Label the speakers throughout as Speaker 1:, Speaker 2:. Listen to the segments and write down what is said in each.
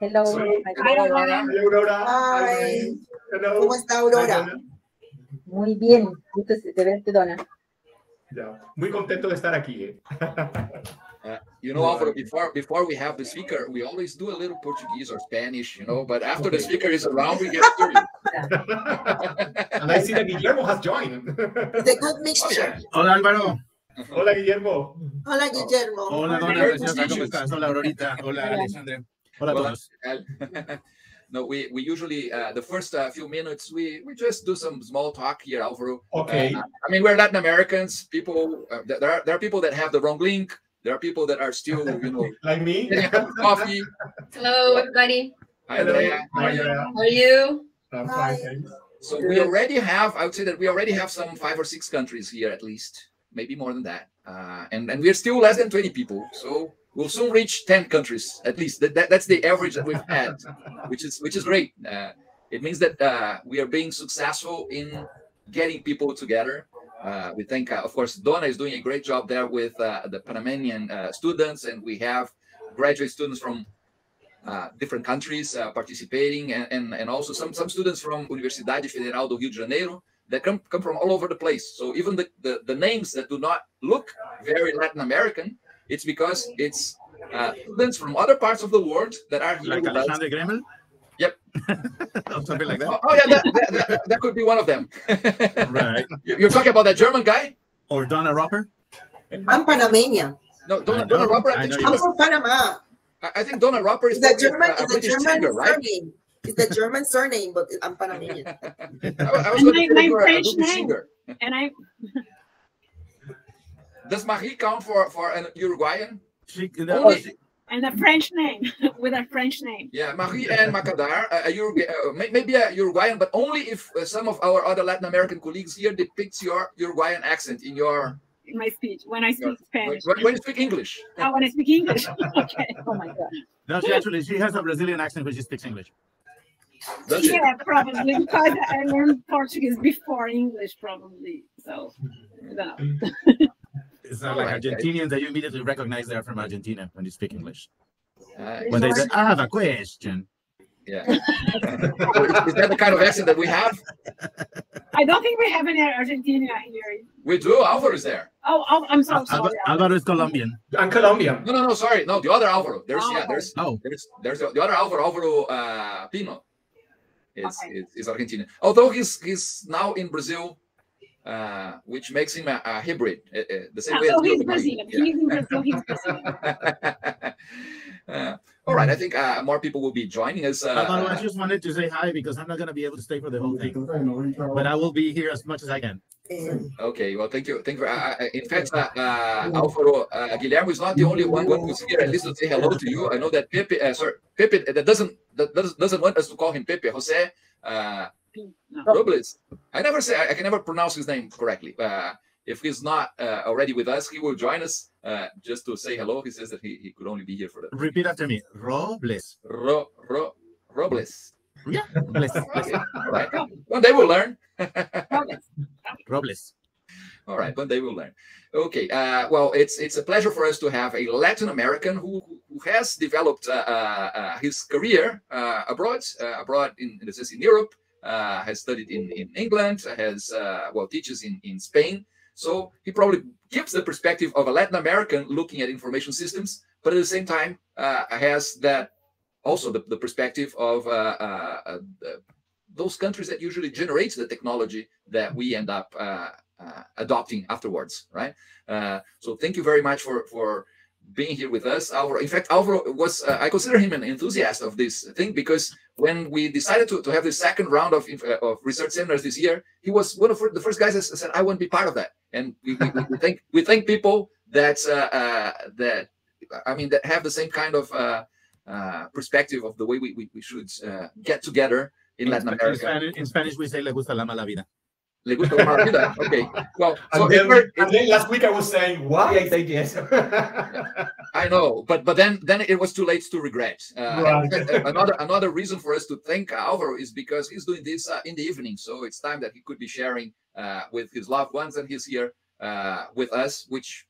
Speaker 1: Hello.
Speaker 2: Hello, Aurora.
Speaker 3: Hi, Aurora. Hello.
Speaker 4: ¿Cómo está Aurora?
Speaker 1: Muy bien. Gusto de verte, Donna.
Speaker 3: Ya, Muy contento de estar aquí. eh.
Speaker 2: Uh, you know, Alvaro, before before we have the speaker, we always do a little Portuguese or Spanish, you know. But after the speaker is around, we get serious.
Speaker 3: And I see that Guillermo has joined.
Speaker 4: The good mixture.
Speaker 5: Hola Álvaro.
Speaker 3: Hola, Guillermo.
Speaker 4: Hola, Guillermo.
Speaker 5: Hola Dona, ¿cómo estás? Hola Aurorita. Hola
Speaker 1: Hola.
Speaker 5: Alexandre. Hola a
Speaker 2: Hola. no, we we usually uh, the first uh, few minutes we we just do some small talk here, Alvaro.
Speaker 3: Okay.
Speaker 2: Uh, I mean, we're Latin Americans. People, uh, there are there are people that have the wrong link. There are people that are still, you know,
Speaker 3: Like me.
Speaker 2: getting a cup of coffee.
Speaker 6: Hello, everybody.
Speaker 2: Hi,
Speaker 3: Hello.
Speaker 2: Andrea. How are you?
Speaker 6: How are you?
Speaker 3: I'm
Speaker 4: Hi.
Speaker 3: fine, thanks.
Speaker 2: So we already have, I would say that we already have some five or six countries here at least, maybe more than that. Uh, and, and we're still less than 20 people. So we'll soon reach 10 countries at least. That, that, that's the average that we've had, which is which is great. Uh, it means that uh, we are being successful in getting people together. Uh, we think, uh, of course, Donna is doing a great job there with uh, the Panamanian uh, students, and we have graduate students from different countries participating, and, and, and also some, some students from Universidade Federal do Rio de Janeiro that come, come from all over the place. So even the, the, the names that do not look very Latin American, it's because it's uh, students from other parts of the world that are here
Speaker 5: Like
Speaker 2: with us.
Speaker 5: Gremel?
Speaker 2: Yep.
Speaker 5: or something like
Speaker 2: Oh,
Speaker 5: that.
Speaker 2: oh, yeah, that, that, that, that could be one of them.
Speaker 5: Right.
Speaker 2: You- You're talking about that German guy?
Speaker 5: Or Donna Roper?
Speaker 4: I'm Panameña.
Speaker 2: No,
Speaker 5: I
Speaker 2: Donald,
Speaker 5: know,
Speaker 2: Donald Roper. I
Speaker 5: I
Speaker 2: think,
Speaker 5: know
Speaker 2: she
Speaker 5: you
Speaker 4: I'm from Panama.
Speaker 2: I I think Donna Roper is the
Speaker 4: German,
Speaker 2: a, a British
Speaker 4: German
Speaker 2: singer, right?
Speaker 4: surname. It's a German surname, but I'm Panameña.
Speaker 2: I, was- I was
Speaker 7: And my- my
Speaker 2: a
Speaker 7: French name.
Speaker 2: singer.
Speaker 7: And I,
Speaker 2: Does Marie count for, for an Uruguayan?
Speaker 5: She,
Speaker 2: Oh,
Speaker 5: she-
Speaker 7: and a French name with a French name.
Speaker 2: Yeah, Marie Anne Macadar, a, a Urugu- uh, maybe a Uruguayan, but only if uh, some of our other Latin American colleagues here depicts your Uruguayan accent in your
Speaker 7: in my speech when I speak
Speaker 2: when,
Speaker 7: Spanish.
Speaker 2: when you speak English.
Speaker 7: I want to speak English. okay.
Speaker 1: Oh my God.
Speaker 5: no, she actually she has a Brazilian accent when she speaks English.
Speaker 2: Does it?
Speaker 7: Yeah, probably because I learned Portuguese before English, probably. So, I don't know.
Speaker 5: It's not like
Speaker 2: Alright,
Speaker 5: Argentinians that you immediately recognize they're from Argentina when you speak English.
Speaker 2: Uh,
Speaker 5: When they say, I have a question.
Speaker 2: yeah. is, is that the kind of accent that we have?
Speaker 7: I don't think we have any Argentina here.
Speaker 2: We do. Alvaro is there.
Speaker 7: Oh, oh I'm so
Speaker 5: Al-
Speaker 7: sorry.
Speaker 5: Alvaro is Colombian.
Speaker 3: I'm Colombian.
Speaker 2: No, no, no. Sorry, no. The other Alvaro. There's yeah.
Speaker 7: Oh.
Speaker 2: There's
Speaker 5: Oh,
Speaker 2: there's there's the, the other Alvaro. Alvaro uh, Pino is,
Speaker 7: Okay.
Speaker 2: is is Argentinian. Although he's he's now in Brazil, uh, which makes him a, a hybrid. uh, uh, the same
Speaker 7: Ah,
Speaker 2: way
Speaker 7: so he's Brazilian.
Speaker 2: Yeah.
Speaker 7: He's in Brazil. He's Brazilian.
Speaker 2: Uh, all right, I think uh, more people will be joining us. Uh,
Speaker 5: Alvaro, I
Speaker 2: uh,
Speaker 5: just wanted to say hi because I'm not going to be able to stay for the whole thing, but I will be here as much as I can.
Speaker 2: Okay, well, thank you, thank you. Uh, uh, in fact, uh, uh, Alvaro uh, Guillermo is not the only one who's here. At least to say hello to you. I know that Pepe, uh, sorry, Pepe, that doesn't that doesn't, doesn't want us to call him Pepe. Jose uh,
Speaker 7: No.
Speaker 2: Robles. I never say I, I can never pronounce his name correctly. Uh, if he's not uh, already with us, he will join us uh, just to say hello. He says that he, he could only be here for that.
Speaker 5: Repeat after me. Robles.
Speaker 2: Ro, Ro, Robles.
Speaker 5: Yeah, Robles.
Speaker 2: Okay, all right. One day we'll learn.
Speaker 7: Robles.
Speaker 5: Robles.
Speaker 2: All right, one day we'll learn. Okay. Uh, well, it's it's a pleasure for us to have a Latin American who who has developed uh, uh, uh, his career uh, abroad, uh, abroad in, in the in Europe. Uh, has studied in, in England, has uh, well teaches in, in Spain. So he probably gives the perspective of a Latin American looking at information systems, but at the same time uh, has that also the, the perspective of those countries that usually generate the technology that we end up uh, uh, adopting afterwards, right? Uh, so thank you very much for for being here with us, Alvaro. In fact, Alvaro was uh, I consider him an enthusiast of this thing because when we decided to, to have the second round of uh, of research seminars this year, he was one of the first guys that said, "I want to be part of that." And we, we, we thank we thank people that uh, uh, that I mean that have the same kind of uh, uh, perspective of the way we, we, we should uh, get together in Latin
Speaker 5: In
Speaker 2: America.
Speaker 5: Spanish, in Spanish, we say le gusta la mala vida.
Speaker 2: Le gusta la mala vida. Okay. Well, so
Speaker 3: And then,
Speaker 2: we're-
Speaker 3: and then last week I was saying why I said yes.
Speaker 2: I know, but but then then it was too late to regret. Uh,
Speaker 3: Right.
Speaker 2: another another reason for us to thank Alvaro is because he's doing this uh, in the evening, so it's time that he could be sharing uh, with his loved ones, and he's here uh, with us, which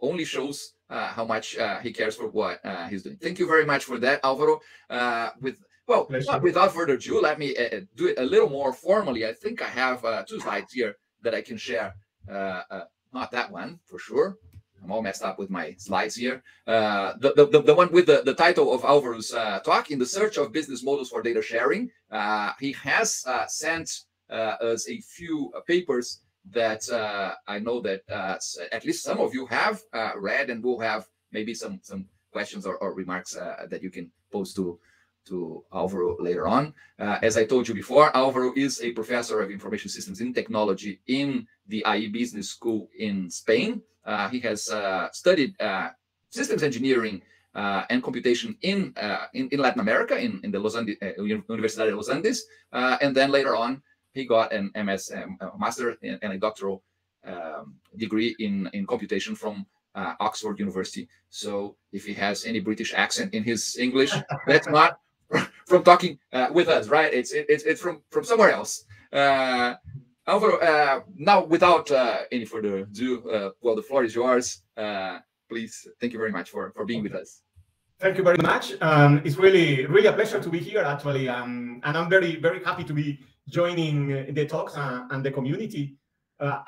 Speaker 2: only shows uh, how much uh, he cares for what uh, he's doing. Thank you very much for that, Alvaro. Uh, with well, uh, without further ado, let me uh, do it a little more formally. I think I have uh, two slides here that I can share. Uh, uh, not that one for sure. I'm all messed up with my slides here. Uh, the, the, the, one with the, the title of Alvaro's uh, talk, In the Search of Business Models for Data Sharing. Uh, he has uh, sent uh, us a few uh, papers that uh, I know that uh, at least some of you have uh, read and will have maybe some, some questions or, or remarks uh, that you can pose to, to Alvaro later on. Uh, as I told you before, Alvaro is a professor of information systems and technology in the IE Business School in Spain. Uh, he has uh, studied uh, systems engineering uh, and computation in, uh, in in Latin America in, in the Los Andes, Uni- Universidad de Los Andes, and then later on he got an MS um, uh, master and and a doctoral um, degree in in computation from uh, Oxford University. So if he has any British accent in his English, that's not from talking uh, with us, right? It's it, it's it's from from somewhere else. Uh, Alvaro, uh, now without uh, any further ado, uh, well, the floor is yours. Uh, please, thank you very much for for being with us.
Speaker 3: Thank you very much. Um, it's really, really a pleasure to be here, actually, um, and I'm very, very happy to be joining the talks uh, and the community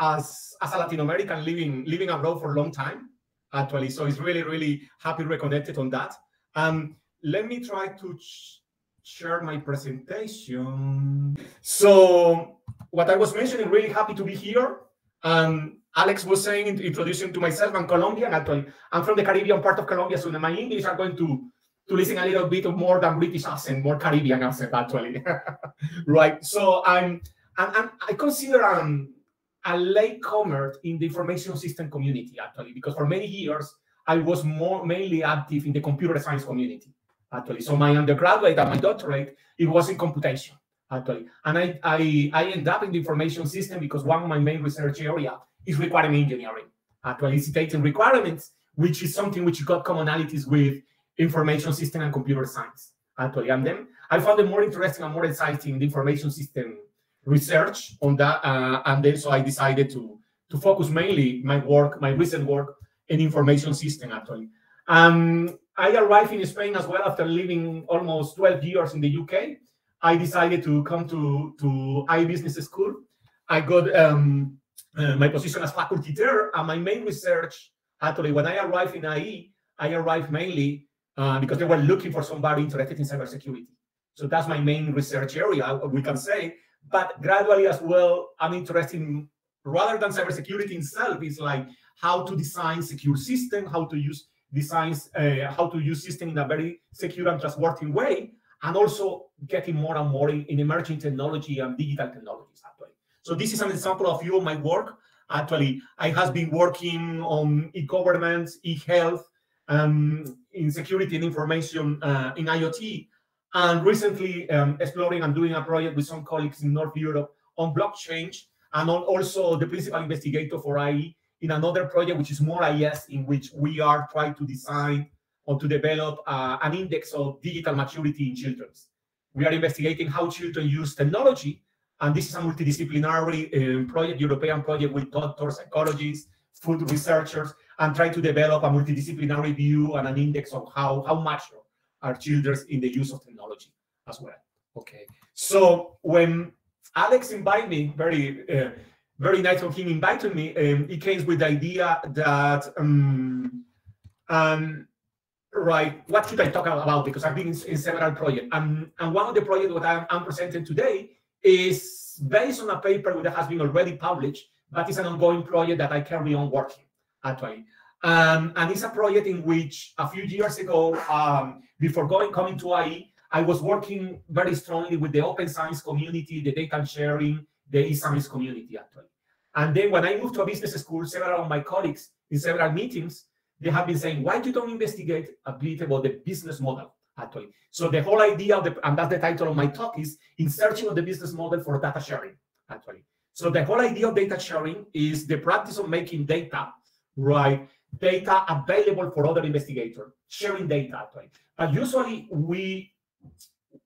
Speaker 3: as as a Latin American living living abroad for a long time, actually. So it's really, really happy reconnected on that. Um, let me try to share my presentation. So what I was mentioning, really happy to be here. Um, Alex was saying, in- introducing to myself, I'm Colombian, actually. I'm from the Caribbean part of Colombia, so my English are going to to listen a little bit of more than British accent, more Caribbean accent, actually. right. So I'm, I'm, I'm I consider um a latecomer in the information system community, actually, because for many years I was more mainly active in the computer science community, actually. So my undergraduate and my doctorate, it was in computation, actually. And I I, I end up in the information system because one of my main research area is requirement engineering, actually eliciting requirements, which is something which got commonalities with information system and computer science, actually. And then I found it more interesting and more exciting the information system research on that. Uh, and then so I decided to, to focus mainly my work, my recent work in information system, actually. Um, I arrived in Spain as well after living almost 12 years in the UK. I decided to come to, to IE Business School. I got um, uh, my position as faculty there, and my main research, actually, when I arrived in IE, I arrived mainly uh, because they were looking for somebody interested in cybersecurity. So that's my main research area, we can say. But gradually as well, I'm interested in rather than cybersecurity itself, is like how to design secure system, how to use designs, uh, how to use system in a very secure and trustworthy way, and also getting more and more in, in emerging technology and digital technologies actually. So this is an example of you my work. Actually, I have been working on e-governance, e-health, um, in security and information uh, in IoT, and recently um, exploring and doing a project with some colleagues in North Europe on blockchain, and on also the principal investigator for IE in another project which is more IS, in which we are trying to design or to develop uh, an index of digital maturity in children. We are investigating how children use technology, and this is a multidisciplinary um, project, European project with doctors, psychologists, food researchers, and trying to develop a multidisciplinary view and an index of how, how mature are children in the use of technology as well. Okay, so when Alex invited me, very uh, very nice of him inviting me, um, he came with the idea that um, um, right, what should I talk about? Because I've been in, in several projects, and, and one of the projects that I'm, I'm presenting today is based on a paper that has been already published, but it's an ongoing project that I carry on working actually. Um, and it's a project in which a few years ago, um, before going coming to IE, I was working very strongly with the open science community, the data sharing, the e-science community actually. And then when I moved to a business school, several of my colleagues in several meetings, they have been saying, why you don't investigate a bit about the business model actually? So the whole idea of the, and that's the title of my talk is in searching of the business model for data sharing actually. So the whole idea of data sharing is the practice of making data right? Data available for other investigators, sharing data actually. But usually we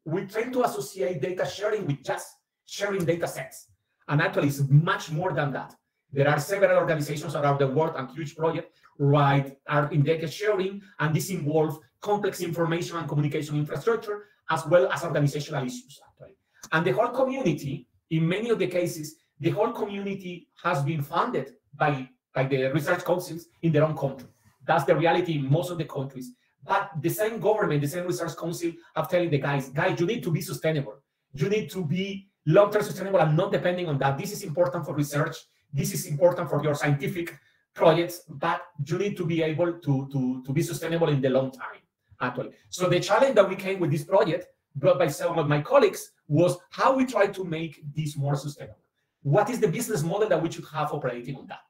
Speaker 3: we tend to associate data sharing with just sharing data sets. And actually it's much more than that. There are several organizations around the world and huge projects, right, are in data sharing, and this involves complex information and communication infrastructure, as well as organizational issues, actually. And the whole community, in many of the cases, the whole community has been funded by, by the research councils in their own country. That's the reality in most of the countries. But the same government, the same research council are telling the guys, guys, you need to be sustainable. You need to be long-term sustainable and not depending on that. This is important for research. This is important for your scientific projects, but you need to be able to, to, to be sustainable in the long time, actually. So the challenge that we came with this project, brought by some of my colleagues, was how we try to make this more sustainable. What is the business model that we should have operating on that?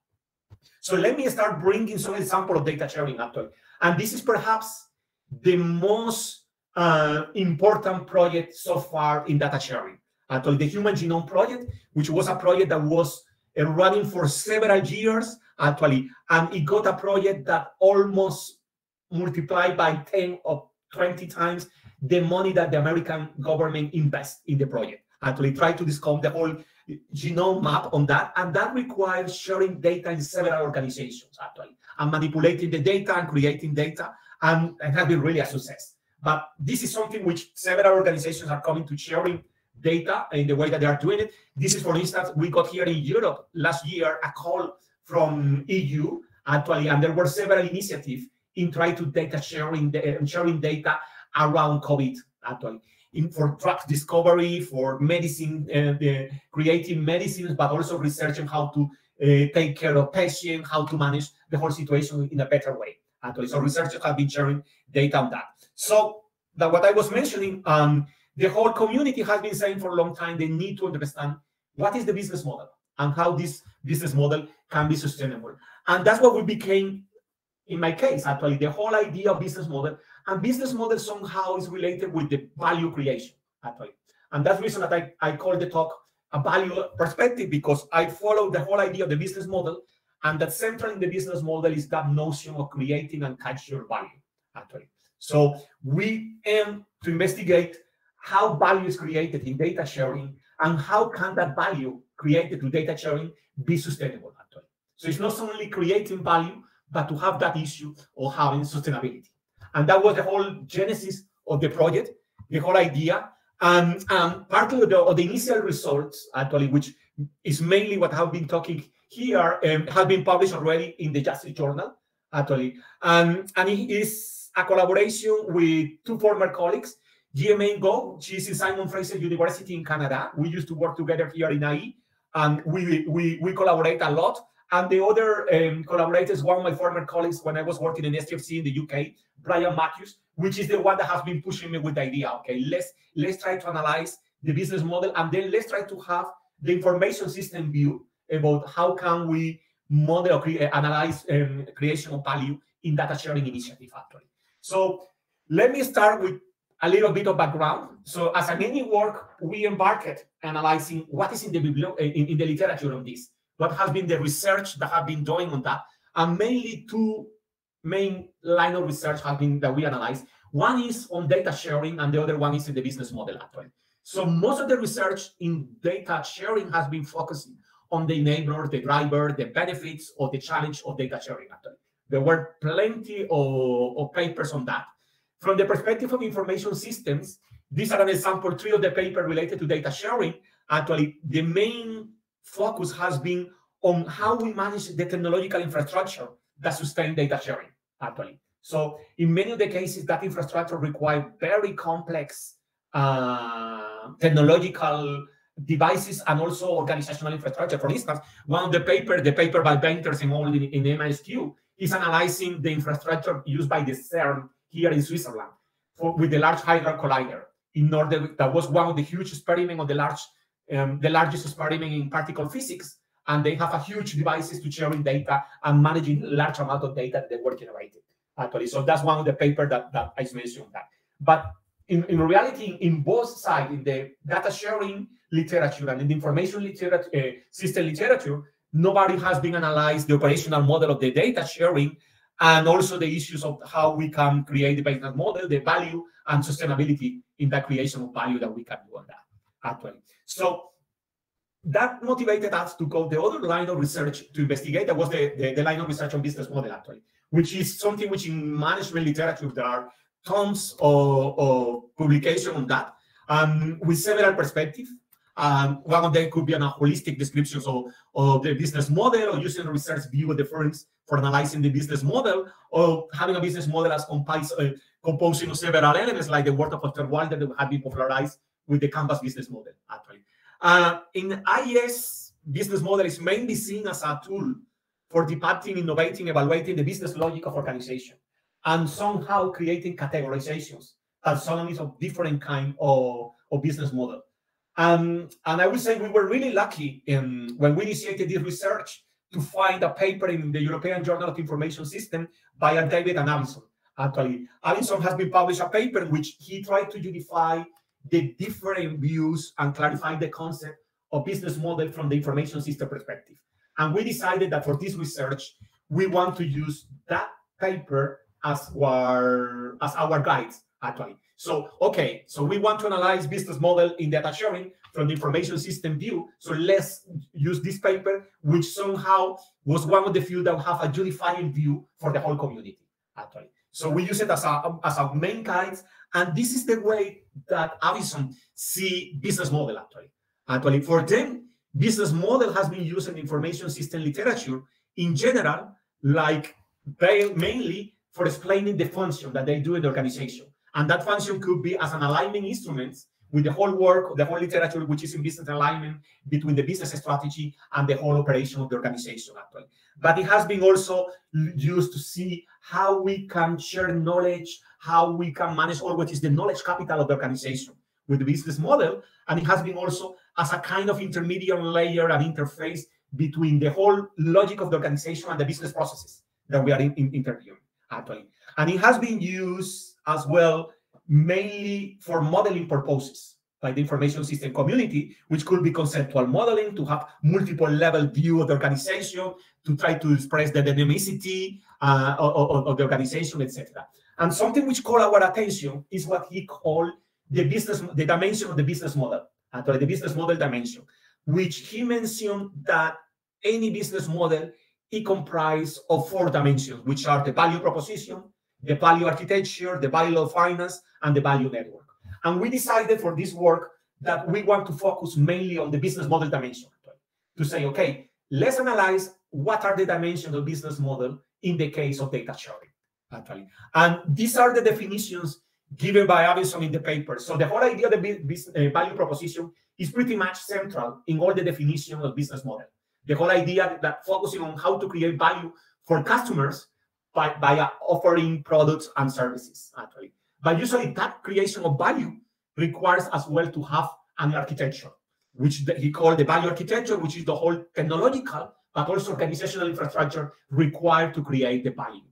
Speaker 3: So let me start bringing some example of data sharing, actually. And this is perhaps the most uh, important project so far in data sharing. Actually, the Human Genome Project, which was a project that was uh, running for several years, actually, and it got a project that almost multiplied by 10 or 20 times the money that the American government invests in the project. Actually, try to discover the whole genome map on that, and that requires sharing data in several organizations, actually, and manipulating the data and creating data, and it has been really a success. But this is something which several organizations are coming to sharing data in the way that they are doing it. This is, for instance, we got here in Europe last year a call from EU, actually, and there were several initiatives in trying to data sharing, sharing data around COVID, actually in, for drug discovery, for medicine, uh, creating medicines, but also researching how to uh, take care of patients, how to manage the whole situation in a better way. Actually, so researchers have been sharing data on that. So that what I was mentioning, um, the whole community has been saying for a long time they need to understand what is the business model and how this business model can be sustainable. And that's what we became, in my case, actually, the whole idea of business model and business model somehow is related with the value creation, actually. And that's the reason that I, I call the talk a value perspective because I follow the whole idea of the business model. And that central in the business model is that notion of creating and capture value, actually. So we aim to investigate how value is created in data sharing and how can that value created through data sharing be sustainable, actually. So it's not only creating value, but to have that issue of having sustainability. And that was the whole genesis of the project, the whole idea. And um, part of the, of the, initial results, actually, which is mainly what I've been talking here, um, have been published already in the Justice Journal, actually. Um, and it is a collaboration with two former colleagues, Jie Mein Goh, she's in Simon Fraser University in Canada. We used to work together here in IE, and we, we, we collaborate a lot. And the other um, collaborators, one of my former colleagues when I was working in STFC in the UK, Brian Matthews, which is the one that has been pushing me with the idea. Okay, let's let's try to analyze the business model and then let's try to have the information system view about how can we model or analyze um, creation of value in data sharing initiative actually. So let me start with a little bit of background. So as an any work, we embarked analyzing what is in the eh, in, in the literature on this what has been the research that have been doing on that. And mainly two main line of research have been that we analyze. One is on data sharing and the other one is in the business model actually. So most of the research in data sharing has been focusing on the enabler, the driver, the benefits, or the challenge of data sharing actually. There were plenty of, of papers on that. From the perspective of information systems, these are an example three of the paper related to data sharing. Actually, the main focus has been on how we manage the technological infrastructure that sustain data sharing, actually. So in many of the cases, that infrastructure require very complex uh, technological devices and also organizational infrastructure. For instance, one of the paper, the paper by Venters involved in, in MISQ, is analyzing the infrastructure used by the CERN here in Switzerland for, with the Large Hadron Collider. In order, that was one of the huge experiments of the large um, the largest experiment in particle physics, and they have a huge devices to sharing data and managing large amount of data that they were generated. Actually, so that's one of the paper that, that I mentioned that. But in, in reality, in both sides, in the data sharing literature and in the information literature, uh, system literature, nobody has been analyzed the operational model of the data sharing and also the issues of how we can create the business model, the value and sustainability in the creation of value that we can do on that, actually. So that motivated us to go the other line of research to investigate. That was the, the, the line of research on business model, actually, which is something which in management literature there are tons of, of publication on that um, with several perspectives. Um, one of them could be an, a holistic description of, of the business model or using research view of the firms for analyzing the business model or having a business model as comprised, uh, composing of several elements like the work of Osterwalder that have been popularized with the Canvas business model, actually. Uh, in IES, business model is mainly seen as a tool for departing, innovating, evaluating the business logic of organization, and somehow creating categorizations, taxonomies of different kind of, of business model. Um, and I would say we were really lucky in, when we initiated this research to find a paper in the European Journal of Information System by David and Avison. Actually, Avison has been published a paper in which he tried to unify the different views and clarify the concept of business model from the information system perspective. And we decided that for this research, we want to use that paper as our as our guides actually. So okay, so we want to analyze business model in data sharing from the information system view. So let's use this paper, which somehow was one of the few that have a unifying view for the whole community actually. So we use it as a as our main guides, and this is the way that Avison see business model actually. Actually, for them, business model has been used in information system literature in general, like mainly for explaining the function that they do in the organization. And that function could be as an alignment instrument with the whole work, the whole literature, which is in business alignment between the business strategy and the whole operation of the organization, actually. But it has been also used to see how we can share knowledge, how we can manage all what is the knowledge capital of the organization with the business model. And it has been also as a kind of intermediate layer and interface between the whole logic of the organization and the business processes that we are in, in interviewing, actually. And it has been used as well mainly for modeling purposes by the information system community, which could be conceptual modeling to have multiple level view of the organization, to try to express the dynamicity uh, of, of, the organization, etc. And something which caught our attention is what he called the business, the dimension of the business model, actually the business model dimension, which he mentioned that any business model it comprises of four dimensions, which are the value proposition, the value architecture, the value of finance, and the value network. And we decided for this work that we want to focus mainly on the business model dimension to say, okay, let's analyze what are the dimensions of business model in the case of data sharing, actually. And these are the definitions given by Avison in the paper. So the whole idea of the uh, value proposition is pretty much central in all the definition of business model. The whole idea that focusing on how to create value for customers by, by uh, offering products and services, actually. But usually that creation of value requires as well to have an architecture, which the, he called the value architecture, which is the whole technological, but also organizational infrastructure required to create the value,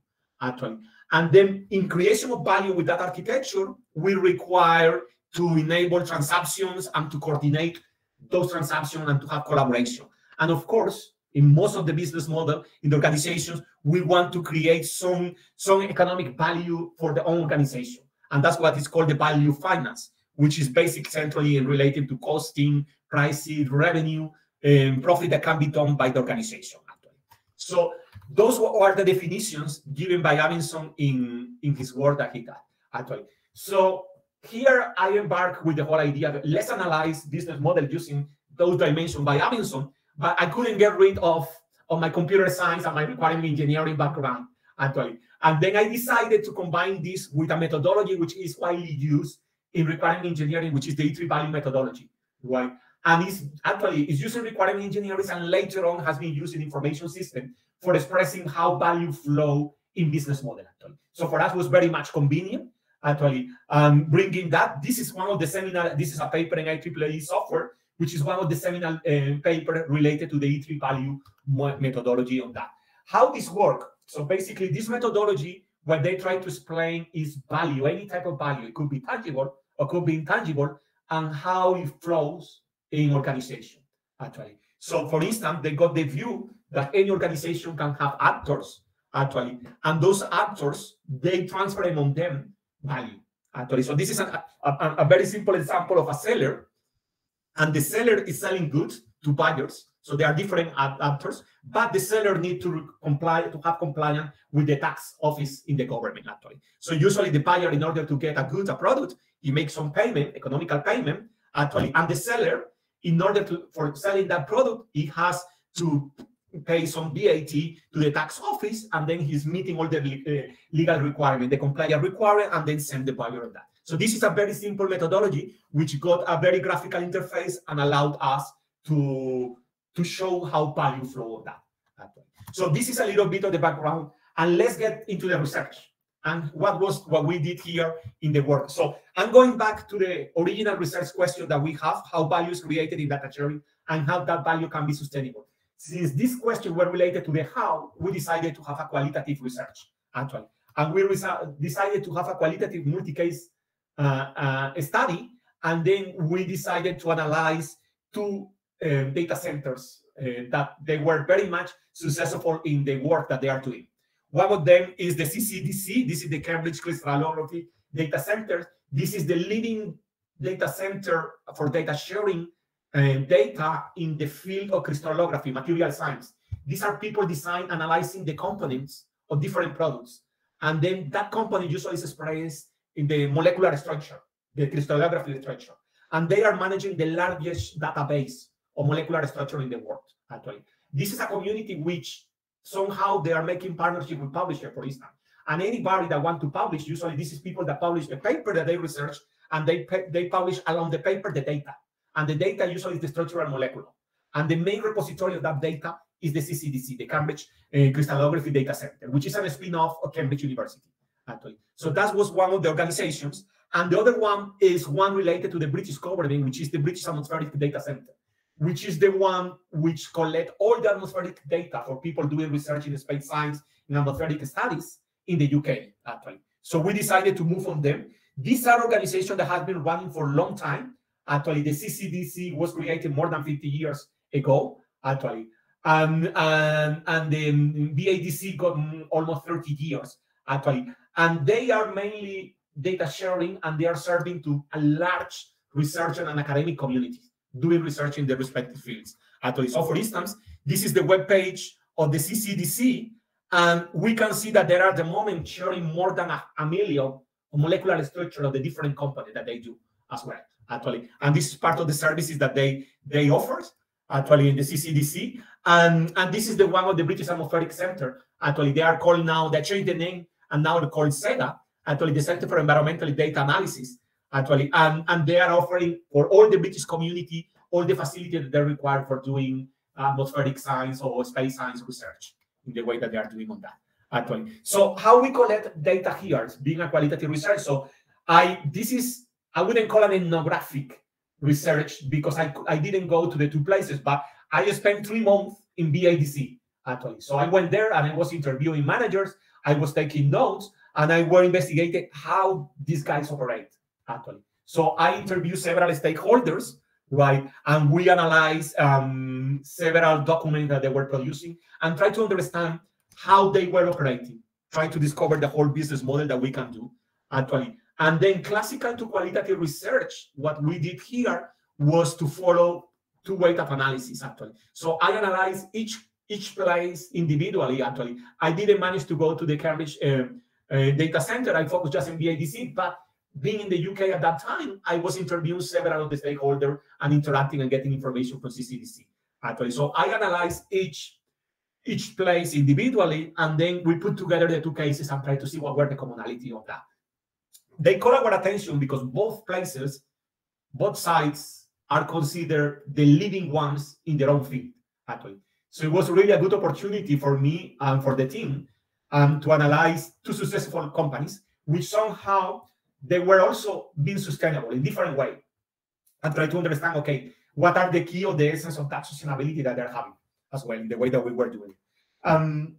Speaker 3: actually. And then in creation of value with that architecture, we require to enable transactions and to coordinate those transactions and to have collaboration. And of course, in most of the business model in the organizations, we want to create some, some economic value for the own organization. And that's what is called the value finance, which is basically centrally related to costing, pricing, revenue, and profit that can be done by the organization. Actually. So those are the definitions given by Avison in, in his work that he got, actually. So here I embark with the whole idea that let's analyze business model using those dimensions by Avison but I couldn't get rid of, of my computer science and my requirement engineering background, actually. And then I decided to combine this with a methodology which is widely used in requirement engineering, which is the E3 value methodology, right? And it's actually it's used in requirement engineering and later on has been used in information system for expressing how value flow in business model, actually. So for us, was very much convenient, actually. Um, bringing that, this is one of the seminar, this is a paper in IEEE software which is one of the seminal uh, paper related to the E3 value methodology on that. How this work? So basically, this methodology, what they try to explain is value, any type of value. It could be tangible or could be intangible, and how it flows in organization, actually. So for instance, they got the view that any organization can have actors, actually, and those actors, they transfer among them value, actually. So this is a, a, a very simple example of a seller and the seller is selling goods to buyers. So there are different actors, but the seller need to comply to have compliance with the tax office in the government actually. So usually the buyer, in order to get a good a product, he makes some payment, economical payment actually, and the seller, in order to for selling that product, he has to pay some VAT to the tax office, and then he's meeting all the uh, legal requirement, the compliance requirement, and then send the buyer on that. So this is a very simple methodology which got a very graphical interface and allowed us to to show how value flow that. So this is a little bit of the background, and let's get into the research and what was what we did here in the work. So I'm going back to the original research question that we have: how value is created in data sharing, and how that value can be sustainable. Since this question were related to the how, we decided to have a qualitative research actually, and we decided to have a qualitative multi-case study, and then we decided to analyze two um, data centers uh, that they were very much successful in the work that they are doing. One of them is the CCDC. This is the Cambridge Crystallography Data Center. This is the leading data center for data sharing and data in the field of crystallography, material science. These are people design analyzing the components of different products. And then that component usually is expressed in the molecular structure, the crystallography structure. And they are managing the largest database of molecular structure in the world, actually. This is a community which somehow they are making partnership with publisher, for instance. And anybody that want to publish, usually this is people that publish the paper that they research and they, they publish along the paper the data. And the data usually is the structural molecular. And the main repository of that data is the CCDC, the Cambridge uh, Crystallography Data Center, which is a spin-off of Cambridge University, actually. So that was one of the organizations. And the other one is one related to the British government, which is the British Atmospheric Data Center, which is the one which collect all the atmospheric data for people doing research in space science in atmospheric studies in the UK, actually. So we decided to move on them. These are organizations that have been running for a long time. Actually, the CCDC was created more than 50 years ago, actually. Um, and, and the BADC got almost 30 years, actually. And they are mainly data sharing and they are serving to a large research and academic community doing research in their respective fields. Actually, so for instance, this is the web page of the CCDC, and we can see that there are at the moment sharing more than a, a million molecular structure of the different companies that they do as well. Actually, and this is part of the services that they they offer actually in the CCDC, and and this is the one of the British Atmospheric Center. Actually, they are called now they changed the name and now called CEDA. Actually, the Center for Environmental Data Analysis actually, and, and they are offering for all the British community all the facilities that they're required for doing uh, atmospheric science or space science research in the way that they are doing on that. Actually, so how we collect data here, being a qualitative research. So I this is I wouldn't call it ethnographic research because I I didn't go to the two places, but I spent three months in BADC actually. So I went there and I was interviewing managers. I was taking notes and I were investigating how these guys operate actually. So I interviewed several stakeholders, right? And we analyzed um, several documents that they were producing and try to understand how they were operating, try to discover the whole business model that we can do actually. And then classical to qualitative research, what we did here was to follow two weight of analysis actually. So I analyzed each each place individually actually. I didn't manage to go to the Cambridge uh, uh, data center. I focused just in BADC, but being in the UK at that time, I was interviewing several of the stakeholders and interacting and getting information from CCDC. Actually, so I analyzed each each place individually, and then we put together the two cases and try to see what were the commonality of that. They call our attention because both places, both sides are considered the leading ones in their own field. Actually, so it was really a good opportunity for me and for the team um, to analyze two successful companies which somehow they were also being sustainable in different way and try to understand okay what are the key or the essence of that sustainability that they're having as well in the way that we were doing. Um,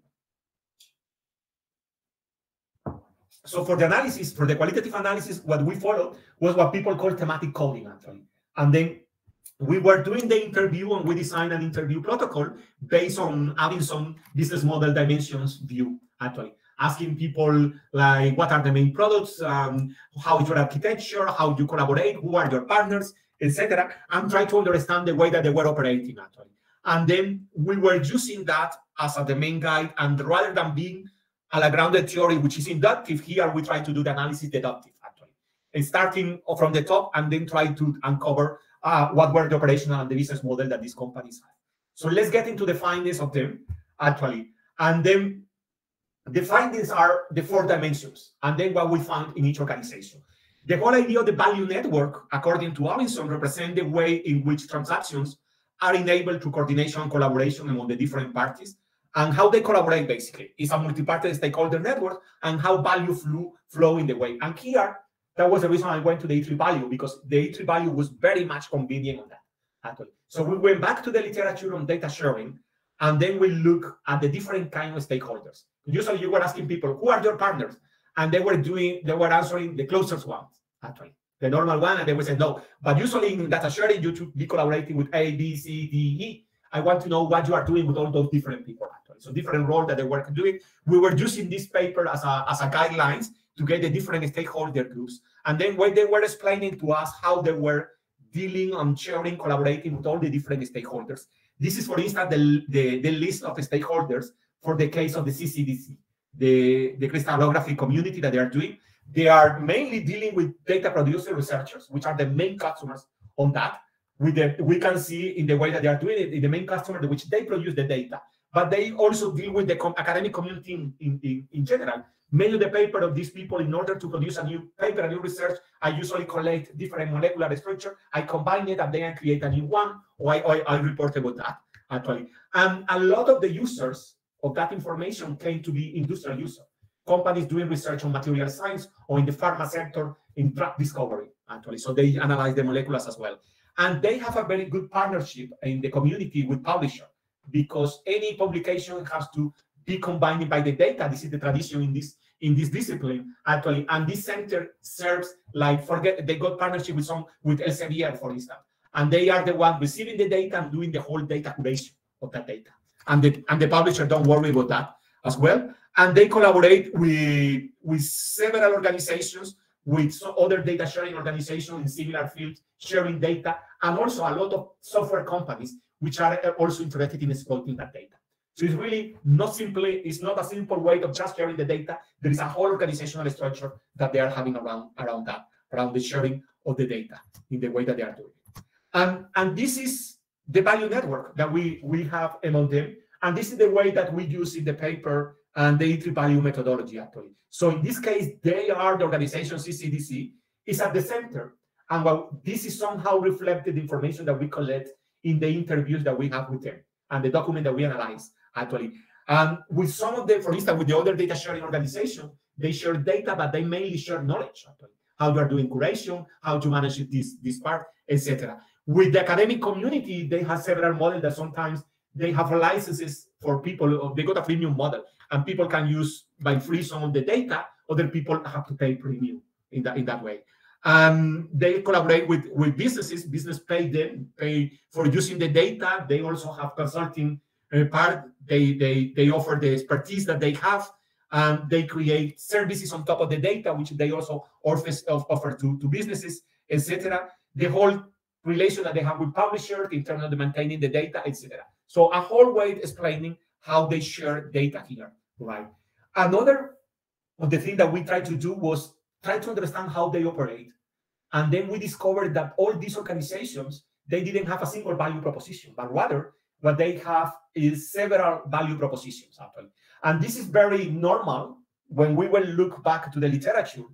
Speaker 3: so for the analysis for the qualitative analysis what we followed was what people call thematic coding actually. And then we were doing the interview and we designed an interview protocol based on having some business model dimensions view actually asking people like what are the main products, um, how is your architecture, how you collaborate, who are your partners, etc., and try to understand the way that they were operating actually. And then we were using that as a, the main guide, and rather than being a la grounded theory, which is inductive, here we try to do the analysis deductive actually, and starting from the top and then try to uncover uh, what were the operational and the business model that these companies have. So let's get into the findings of them actually, and then the findings are the four dimensions, and then what we found in each organization. The whole idea of the value network, according to Avison, represents the way in which transactions are enabled through coordination and collaboration among the different parties, and how they collaborate basically. It's a multi-party stakeholder network, and how value flow, flow in the way. And here, that was the reason I went to the E3 value, because the E3 value was very much convenient on that, actually. So we went back to the literature on data sharing, and then we look at the different kind of stakeholders. Usually you were asking people, who are your partners? And they were doing, they were answering the closest ones, actually. The normal one, and they would say no. But usually in data sharing, you should be collaborating with A, B, C, D, E. I want to know what you are doing with all those different people, actually. So different role that they were doing. We were using this paper as a, as a guidelines to get the different stakeholder groups. And then when they were explaining to us how they were dealing and sharing, collaborating with all the different stakeholders. This is, for instance, the, the, the list of stakeholders for the case of the CCDC, the, the crystallography community that they are doing. They are mainly dealing with data producer researchers, which are the main customers on that. With the, we can see in the way that they are doing it, in the main customer, which they produce the data, but they also deal with the academic community in, in, in, in general. Many of the paper of these people, in order to produce a new paper, a new research, I usually collect different molecular structure, I combine it, and then I create a new one, or I, I report about that, actually. And a lot of the users of that information came to be industrial users, companies doing research on material science or in the pharma sector in drug discovery, actually. So they analyze the molecules as well. And they have a very good partnership in the community with publisher because any publication has to be combined by the data. This is the tradition in this in this discipline, actually. And this center serves like forget they got partnership with some with Elsevier, for instance. And they are the one receiving the data and doing the whole data curation of that data and the and the publisher don't worry about that as well. And they collaborate with with several organizations, with other data sharing organizations in similar fields, sharing data, and also a lot of software companies which are uh, also interested in exploiting that data. So it's really not simply, it's not a simple way of just sharing the data. There is a whole organizational structure that they are having around, around that, around the sharing of the data in the way that they are doing it. And, and this is the value network that we, we have among them. And this is the way that we use in the paper and the E3 value methodology, actually. So in this case, they are the organization CCDC is at the center. And well, this is somehow reflected information that we collect in the interviews that we have with them and the document that we analyze, actually. And with some of them, for instance, with the other data sharing organization, they share data, but they mainly share knowledge, actually. How you are doing curation, how to manage this, this part, etc. With the academic community, they have several models that sometimes they have licenses for people, they got a premium model, and people can use by free some of the data, other people have to pay premium in that, in that way. Um, they collaborate with, with businesses, business pay them, pay for using the data. They also have consulting uh, part. They, they, they offer the expertise that they have, and they create services on top of the data, which they also offer, to, to businesses, etc. The whole relation that they have with publishers in terms of maintaining the data, etc. So a whole way of explaining how they share data here, right? Another of the thing that we tried to do was try to understand how they operate. And then we discovered that all these organizations, they didn't have a single value proposition, but rather what they have is several value propositions, actually. And this is very normal when we will look back to the literature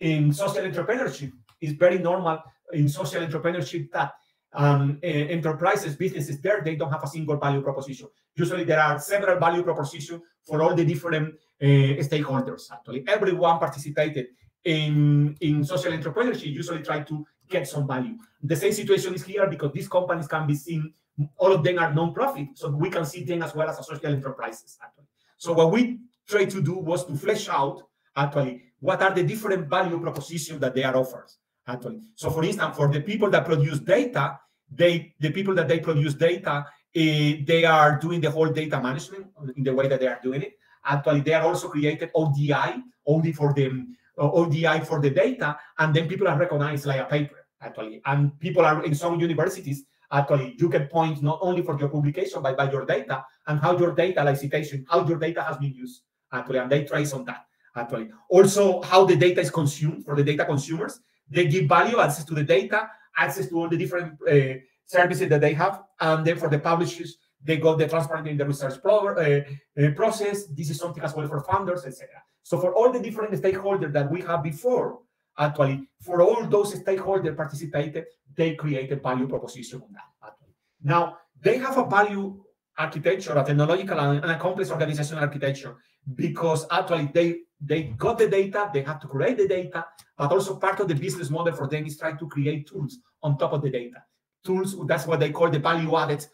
Speaker 3: in social entrepreneurship. It's very normal in social entrepreneurship that um, enterprises, businesses there, they don't have a single value proposition. Usually there are several value propositions for all the different uh, stakeholders, actually. Everyone participated in, in social entrepreneurship usually try to get some value. The same situation is here because these companies can be seen, all of them are non-profit, so we can see them as well as a social enterprises, actually. So what we tried to do was to flesh out, actually, what are the different value propositions that they are offers, actually. So for instance, for the people that produce data, they the people that they produce data, uh, they are doing the whole data management in the way that they are doing it. Actually, they are also created ODI, only for them uh, ODI for the data, and then people are recognized like a paper. actually. And people are in some universities, actually, you can point not only for your publication, but by your data and how your data, like citation, how your data has been used, actually, and they trace on that, actually. Also, how the data is consumed for the data consumers. They give value, access to the data, access to all the different uh, services that they have, and then for the publishers, they got the transparent in the research pro uh, uh, process. This is something as well for founders, etc. So for all the different stakeholders that we have before, actually, for all those stakeholders participated, they created value proposition on that. Actually. Now, they have a value architecture, a technological and a complex organizational architecture, because actually they they got the data, they have to create the data, but also part of the business model for them is trying to create tools on top of the data. Tools, that's what they call the value added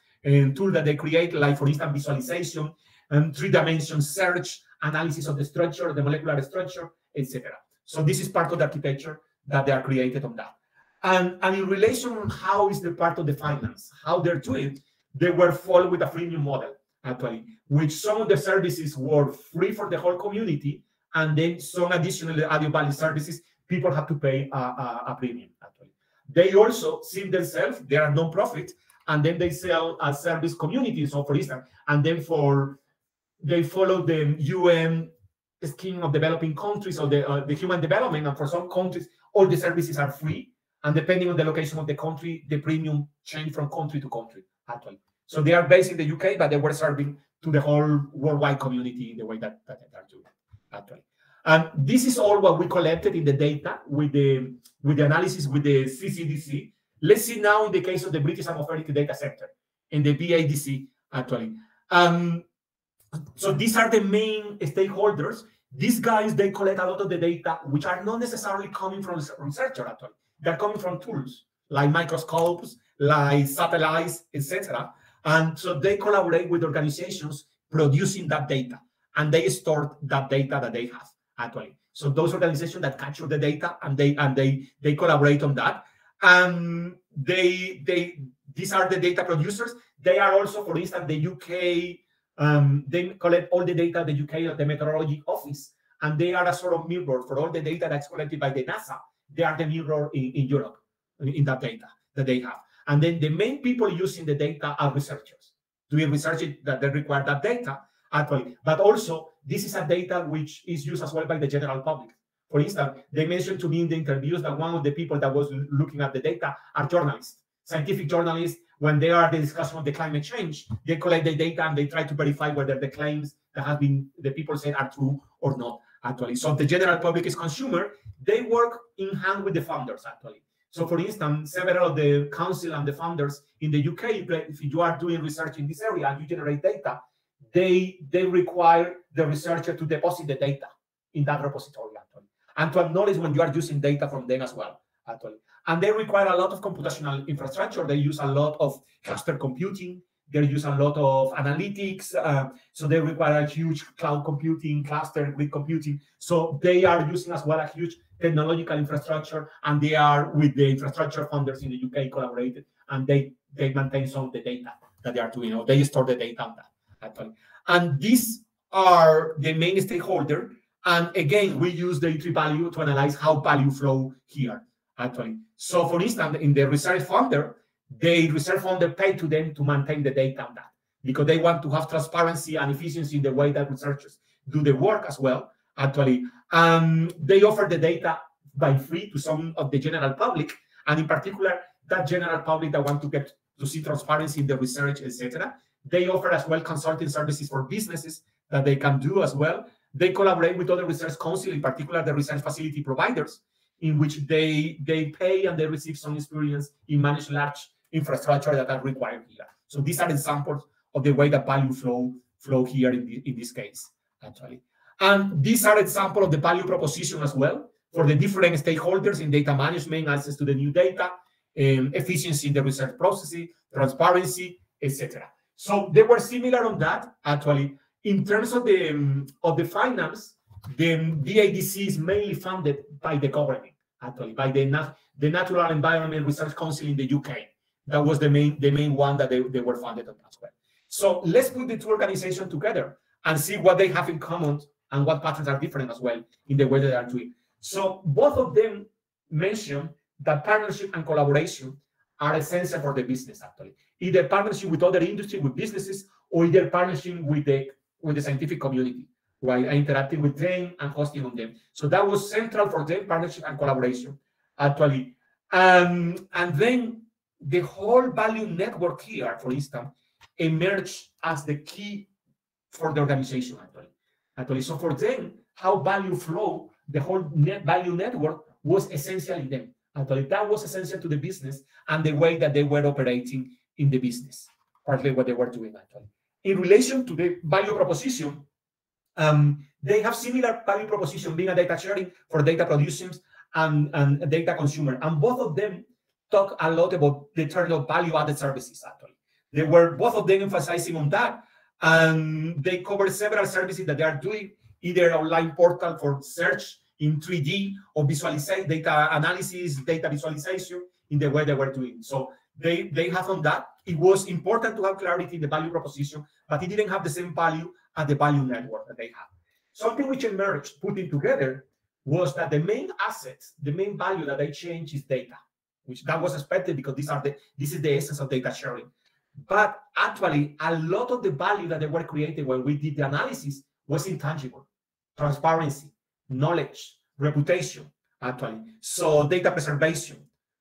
Speaker 3: tool that they create, like for instance, visualization, and three-dimension search, analysis of the structure, the molecular structure, etc. So this is part of the architecture that they are created on that. And, and in relation how is the part of the finance, how they're doing, they were followed with a freemium model, actually, which some of the services were free for the whole community, and then some additional added value services, people have to pay a, a, a premium, actually. They also see themselves, they are non-profit, and then they sell a service community, so for instance, and then for, they follow the UN scheme of developing countries or the, uh, the human development, and for some countries, all the services are free, and depending on the location of the country, the premium change from country to country, actually. So they are based in the UK, but they were serving to the whole worldwide community in the way that, that they are doing, actually. And this is all what we collected in the data with the with the analysis with the CCDC. Let's see now in the case of the British Atmospheric Data Center in the BADC, actually. Um, so these are the main stakeholders. These guys, they collect a lot of the data, which are not necessarily coming from researcher, actually. They're coming from tools like microscopes, like satellites, etc. And so they collaborate with organizations producing that data, and they store that data that they have actually. So those organizations that capture the data and they and they they collaborate on that. And they they these are the data producers. They are also, for instance, the UK. Um, they collect all the data the UK the meteorology office, and they are a sort of mirror for all the data that's collected by the NASA. They are the mirror in, in Europe in that data that they have. And then the main people using the data are researchers doing research that they require that data actually. But also, this is a data which is used as well by the general public. For instance, they mentioned to me in the interviews that one of the people that was looking at the data are journalists, scientific journalists. When they are the discussion of the climate change, they collect the data and they try to verify whether the claims that have been the people said are true or not. Actually, so the general public is consumer, they work in hand with the founders. Actually, so for instance, several of the council and the founders in the UK, if you are doing research in this area and you generate data, they they require the researcher to deposit the data in that repository actually and to acknowledge when you are using data from them as well actually and they require a lot of computational infrastructure they use a lot of cluster computing they use a lot of analytics uh, so they require a huge cloud computing cluster with computing so they are using as well a huge technological infrastructure and they are with the infrastructure funders in the uk collaborated and they they maintain some of the data that they are doing or they store the data on that actually. And these are the main stakeholder. And again, we use the E3 value to analyze how value flow here, actually. So for instance, in the research funder, the research funder pay to them to maintain the data on that because they want to have transparency and efficiency in the way that researchers do the work as well, actually. Um, they offer the data by free to some of the general public, and in particular, that general public that want to get to see transparency in the research, etc. They offer as well consulting services for businesses that they can do as well. They collaborate with other research council, in particular the research facility providers, in which they they pay and they receive some experience in manage large infrastructure that are required here. So these are examples of the way that value flow flow here in, the, in this case, actually. And these are examples of the value proposition as well for the different stakeholders in data management, access to the new data, um, efficiency in the research processing, transparency, etc. So they were similar on that actually. In terms of the um, of the finance, the BADC is mainly funded by the government actually by the the Natural Environment Research Council in the UK. That was the main the main one that they, they were funded on as well. So let's put the two organizations together and see what they have in common and what patterns are different as well in the way that they are doing. So both of them mention that partnership and collaboration are essential for the business actually. Either partnership with other industry, with businesses, or either partnership with the with the scientific community, And interacting with them and hosting on them. So that was central for them, partnership and collaboration, actually. Um, and then the whole value network here, for instance, emerged as the key for the organization actually. Actually, so for them, how value flow, the whole net value network was essential in them. Actually, that was essential to the business and the way that they were operating in the business, partly what they were doing actually. In relation to the value proposition, um, they have similar value proposition being a data sharing for data producers and, and data consumer. And both of them talk a lot about the term of value added services actually. They were both of them emphasizing on that. And they cover several services that they are doing, either online portal for search in 3D or visualization, data analysis, data visualization in the way they were doing. So they, they have on that. It was important to have clarity in the value proposition, but it didn't have the same value as the value network that they have. Something which emerged, putting together, was that the main assets, the main value that they change is data, which that was expected because these are the this is the essence of data sharing. But actually, a lot of the value that they were created when we did the analysis was intangible, transparency, knowledge, reputation, actually. So data preservation,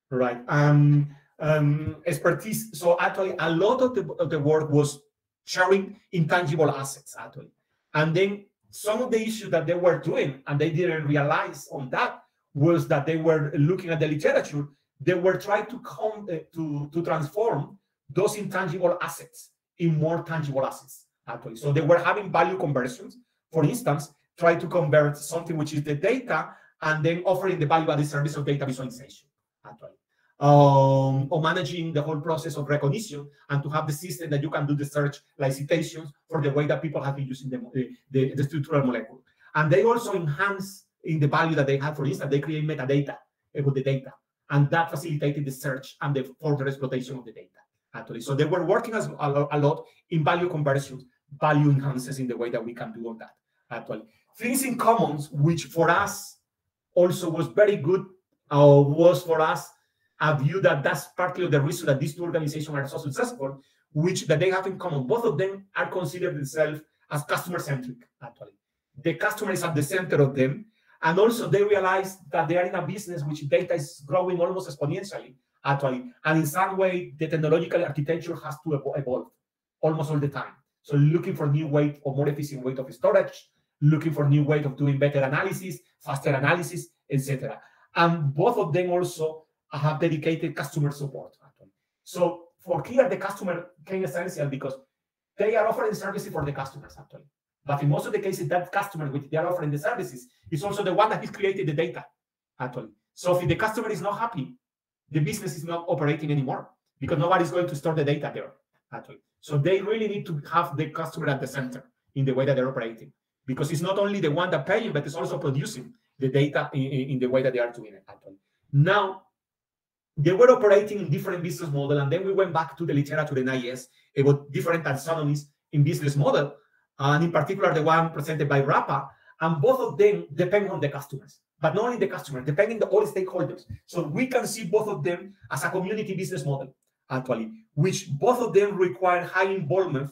Speaker 3: right? Um, um, expertise. So actually, a lot of the, of the work was sharing intangible assets, actually. And then some of the issues that they were doing, and they didn't realize on that, was that they were looking at the literature. They were trying to come uh, to to transform those intangible assets in more tangible assets, actually. So they were having value conversions. For instance, try to convert something which is the data and then offering the value-added service of data visualization, actually. Um, or managing the whole process of recognition and to have the system that you can do the search like citations for the way that people have been using the, the, the structural molecule. And they also enhance in the value that they have. For instance, they create metadata with the data, and that facilitated the search and the further exploitation of the data actually. So they were working as a, lot, a lot in value conversions, value enhances in the way that we can do all that actually. Things in commons, which for us also was very good, uh, was for us a view that that's partly of the reason that these two organizations are so successful, which that they have in common. Both of them are considered themselves as customer centric, actually. The customer is at the center of them. And also they realize that they are in a business which data is growing almost exponentially actually. And in some way, the technological architecture has to evolve almost all the time. So looking for new way or more efficient way of storage, looking for new way of doing better analysis, faster analysis, etc. And both of them also have dedicated customer support. Actually. So for here, the customer came essential because they are offering services for the customers actually. But in most of the cases, that customer which they are offering the services is also the one that is creating the data actually. So if the customer is not happy, the business is not operating anymore because nobody's going to store the data there actually. So they really need to have the customer at the center in the way that they're operating because it's not only the one that paying, but it's also producing the data in, in the way that they are doing it actually. Now, they were operating in different business model, and then we went back to the literature in IES about different taxonomies in business model, and in particular the one presented by Rappa, and both of them depend on the customers but not only the customer, depending on all stakeholders. So we can see both of them as a community business model, actually, which both of them require high involvement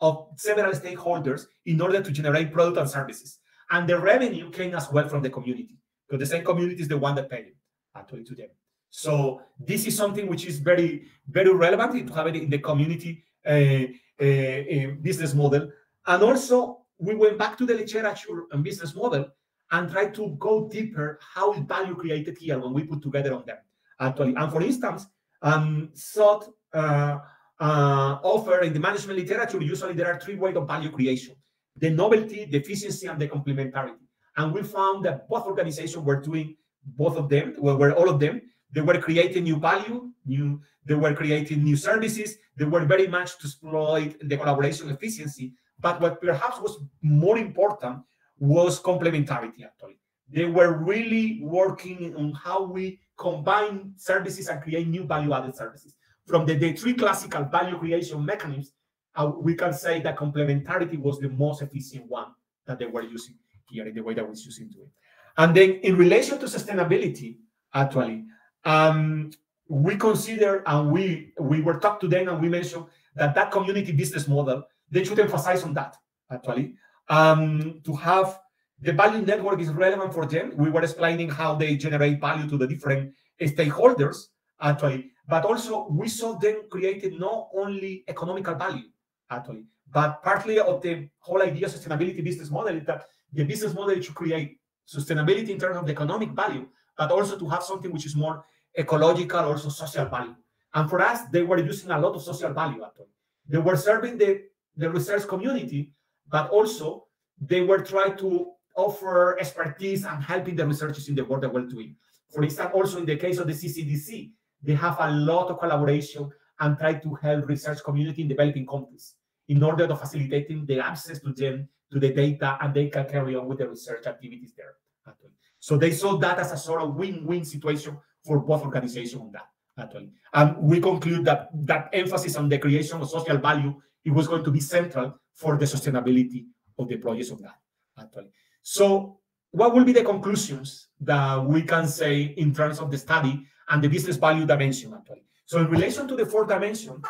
Speaker 3: of several stakeholders in order to generate product and services. And the revenue came as well from the community, because the same community is the one that paid actually to them. So this is something which is very, very relevant to have it in the community uh, uh, uh, business model. And also, we went back to the literature and business model and tried to go deeper how is value created here when we put together on them actually and for instance um Zott uh, uh, offer in the management literature usually there are three ways of value creation the novelty the efficiency and the complementarity and we found that both organizations were doing both of them well, were all of them they were creating new value new they were creating new services they were very much to exploit the collaboration efficiency but what perhaps was more important was complementarity actually. They were really working on how we combine services and create new value-added services. From the, the three classical value creation mechanisms, uh, we can say that complementarity was the most efficient one that they were using here in the way that we're using to it. And then in relation to sustainability, actually, Um, we consider and we we were talked to them and we mentioned that that community business model they should emphasize on that actually um, to have the value network is relevant for them. We were explaining how they generate value to the different stakeholders actually, but also we saw them creating not only economical value actually, but partly of the whole idea of sustainability business model is that the business model should create sustainability in terms of the economic value, but also to have something which is more ecological, also social value. And for us, they were using a lot of social value actually. They were serving the, the research community, but also they were trying to offer expertise and helping the researchers in the world they were doing. For instance, also in the case of the CCDC, they have a lot of collaboration and try to help research community in developing countries in order to facilitating the access to them to the data and they can carry on with the research activities there. Actually. So they saw that as a sort of win-win situation for both organizations on that. Actually, and we conclude that that emphasis on the creation of social value it was going to be central for the sustainability of the projects of that. Actually, so what will be the conclusions that we can say in terms of the study and the business value dimension? Actually, so in relation to the fourth dimension,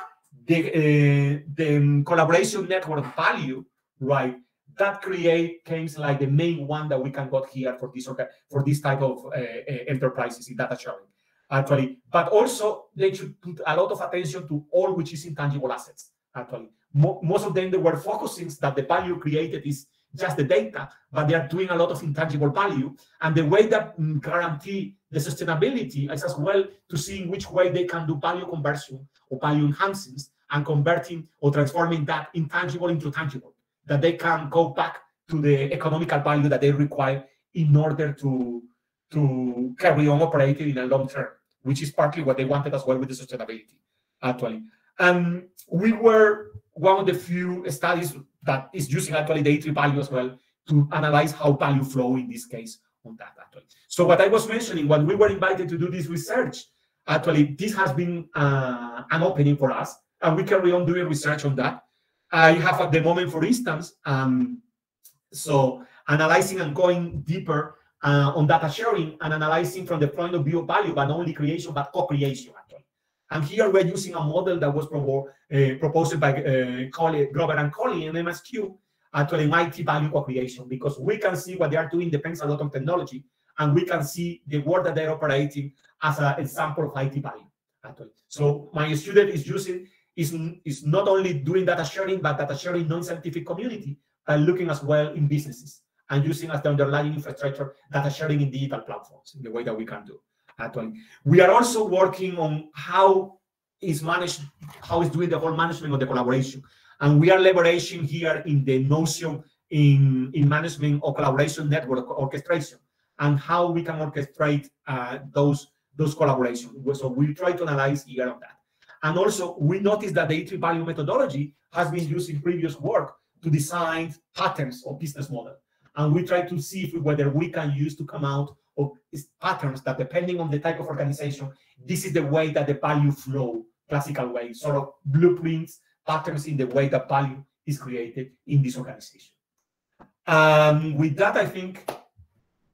Speaker 3: the uh, the collaboration network value, right? That create comes like the main one that we can got here for this for this type of uh, enterprises in data sharing, actually. But also they should put a lot of attention to all which is intangible assets. Actually, Mo most of them they were focusing that the value created is just the data, but they are doing a lot of intangible value. And the way that mm, guarantee the sustainability is as well to see in which way they can do value conversion or value enhancements and converting or transforming that intangible into tangible, that they can go back to the economical value that they require in order to, to carry on operating in a long term, which is partly what they wanted as well with the sustainability, actually. And we were one of the few studies that is using actually the E3 value as well to analyze how value flow in this case on that actually. So what I was mentioning, when we were invited to do this research, actually this has been uh, an opening for us and we carry on doing research on that. I have at the moment, for instance, um, so analyzing and going deeper uh, on data sharing and analyzing from the point of view of value, but not only creation, but co-creation actually. And here we're using a model that was uh, proposed by uh, Grover and Kohli in MISQ, actually mighty value co-creation, because we can see what they are doing depends a lot on technology, and we can see the work that they're operating as an example of IT value, actually. So my student is using, is, is not only doing data sharing, but data sharing non-scientific community, and looking as well in businesses, and using as the underlying infrastructure data sharing in digital platforms in the way that we can do actually. We are also working on how is managed, how is doing the whole management of the collaboration. And we are leveraging here in the notion in, in management or collaboration network orchestration and how we can orchestrate uh, those, those collaborations. So we try to analyze here on that. And also we noticed that the E3 value methodology has been used in previous work to design patterns of business model. And we try to see if, we, whether we can use to come out of patterns that depending on the type of organization, this is the way that the value flow, classical way, sort of blueprints, patterns in the way that value is created in this organization. Um, with that, I think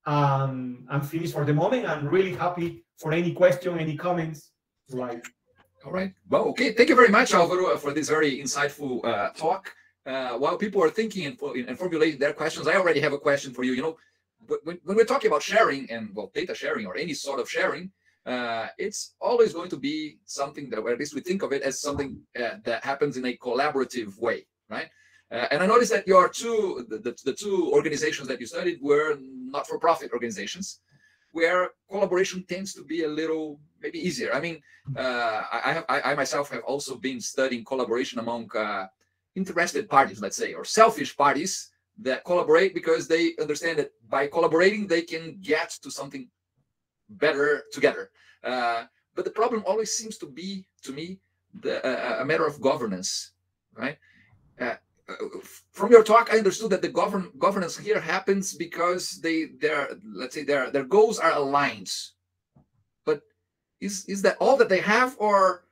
Speaker 3: um, I'm finished for the moment. I'm really happy for any question, any comments. Right.
Speaker 2: All right. Well, okay. Thank you very much, Alvaro, for this very insightful uh, talk. Uh, while people are thinking and, and formulating their questions, I already have a question for you. You know, when, when we're talking about sharing and well, data sharing or any sort of sharing, uh, it's always going to be something that, or at least we think of it as something uh, that happens in a collaborative way, right? Uh, and I noticed that your two, the, the, the, two organizations that you studied were not-for-profit organizations, where collaboration tends to be a little maybe easier. I mean, uh, I, I, I, myself have also been studying collaboration among uh, interested parties, let's say, or selfish parties that collaborate because they understand that by collaborating they can get to something better together. Uh, but the problem always seems to be, to me, the, uh, a matter of governance, right? From your talk, I understood that the govern governance here happens because they their let's say their their goals are aligned. But is is that all that they have, or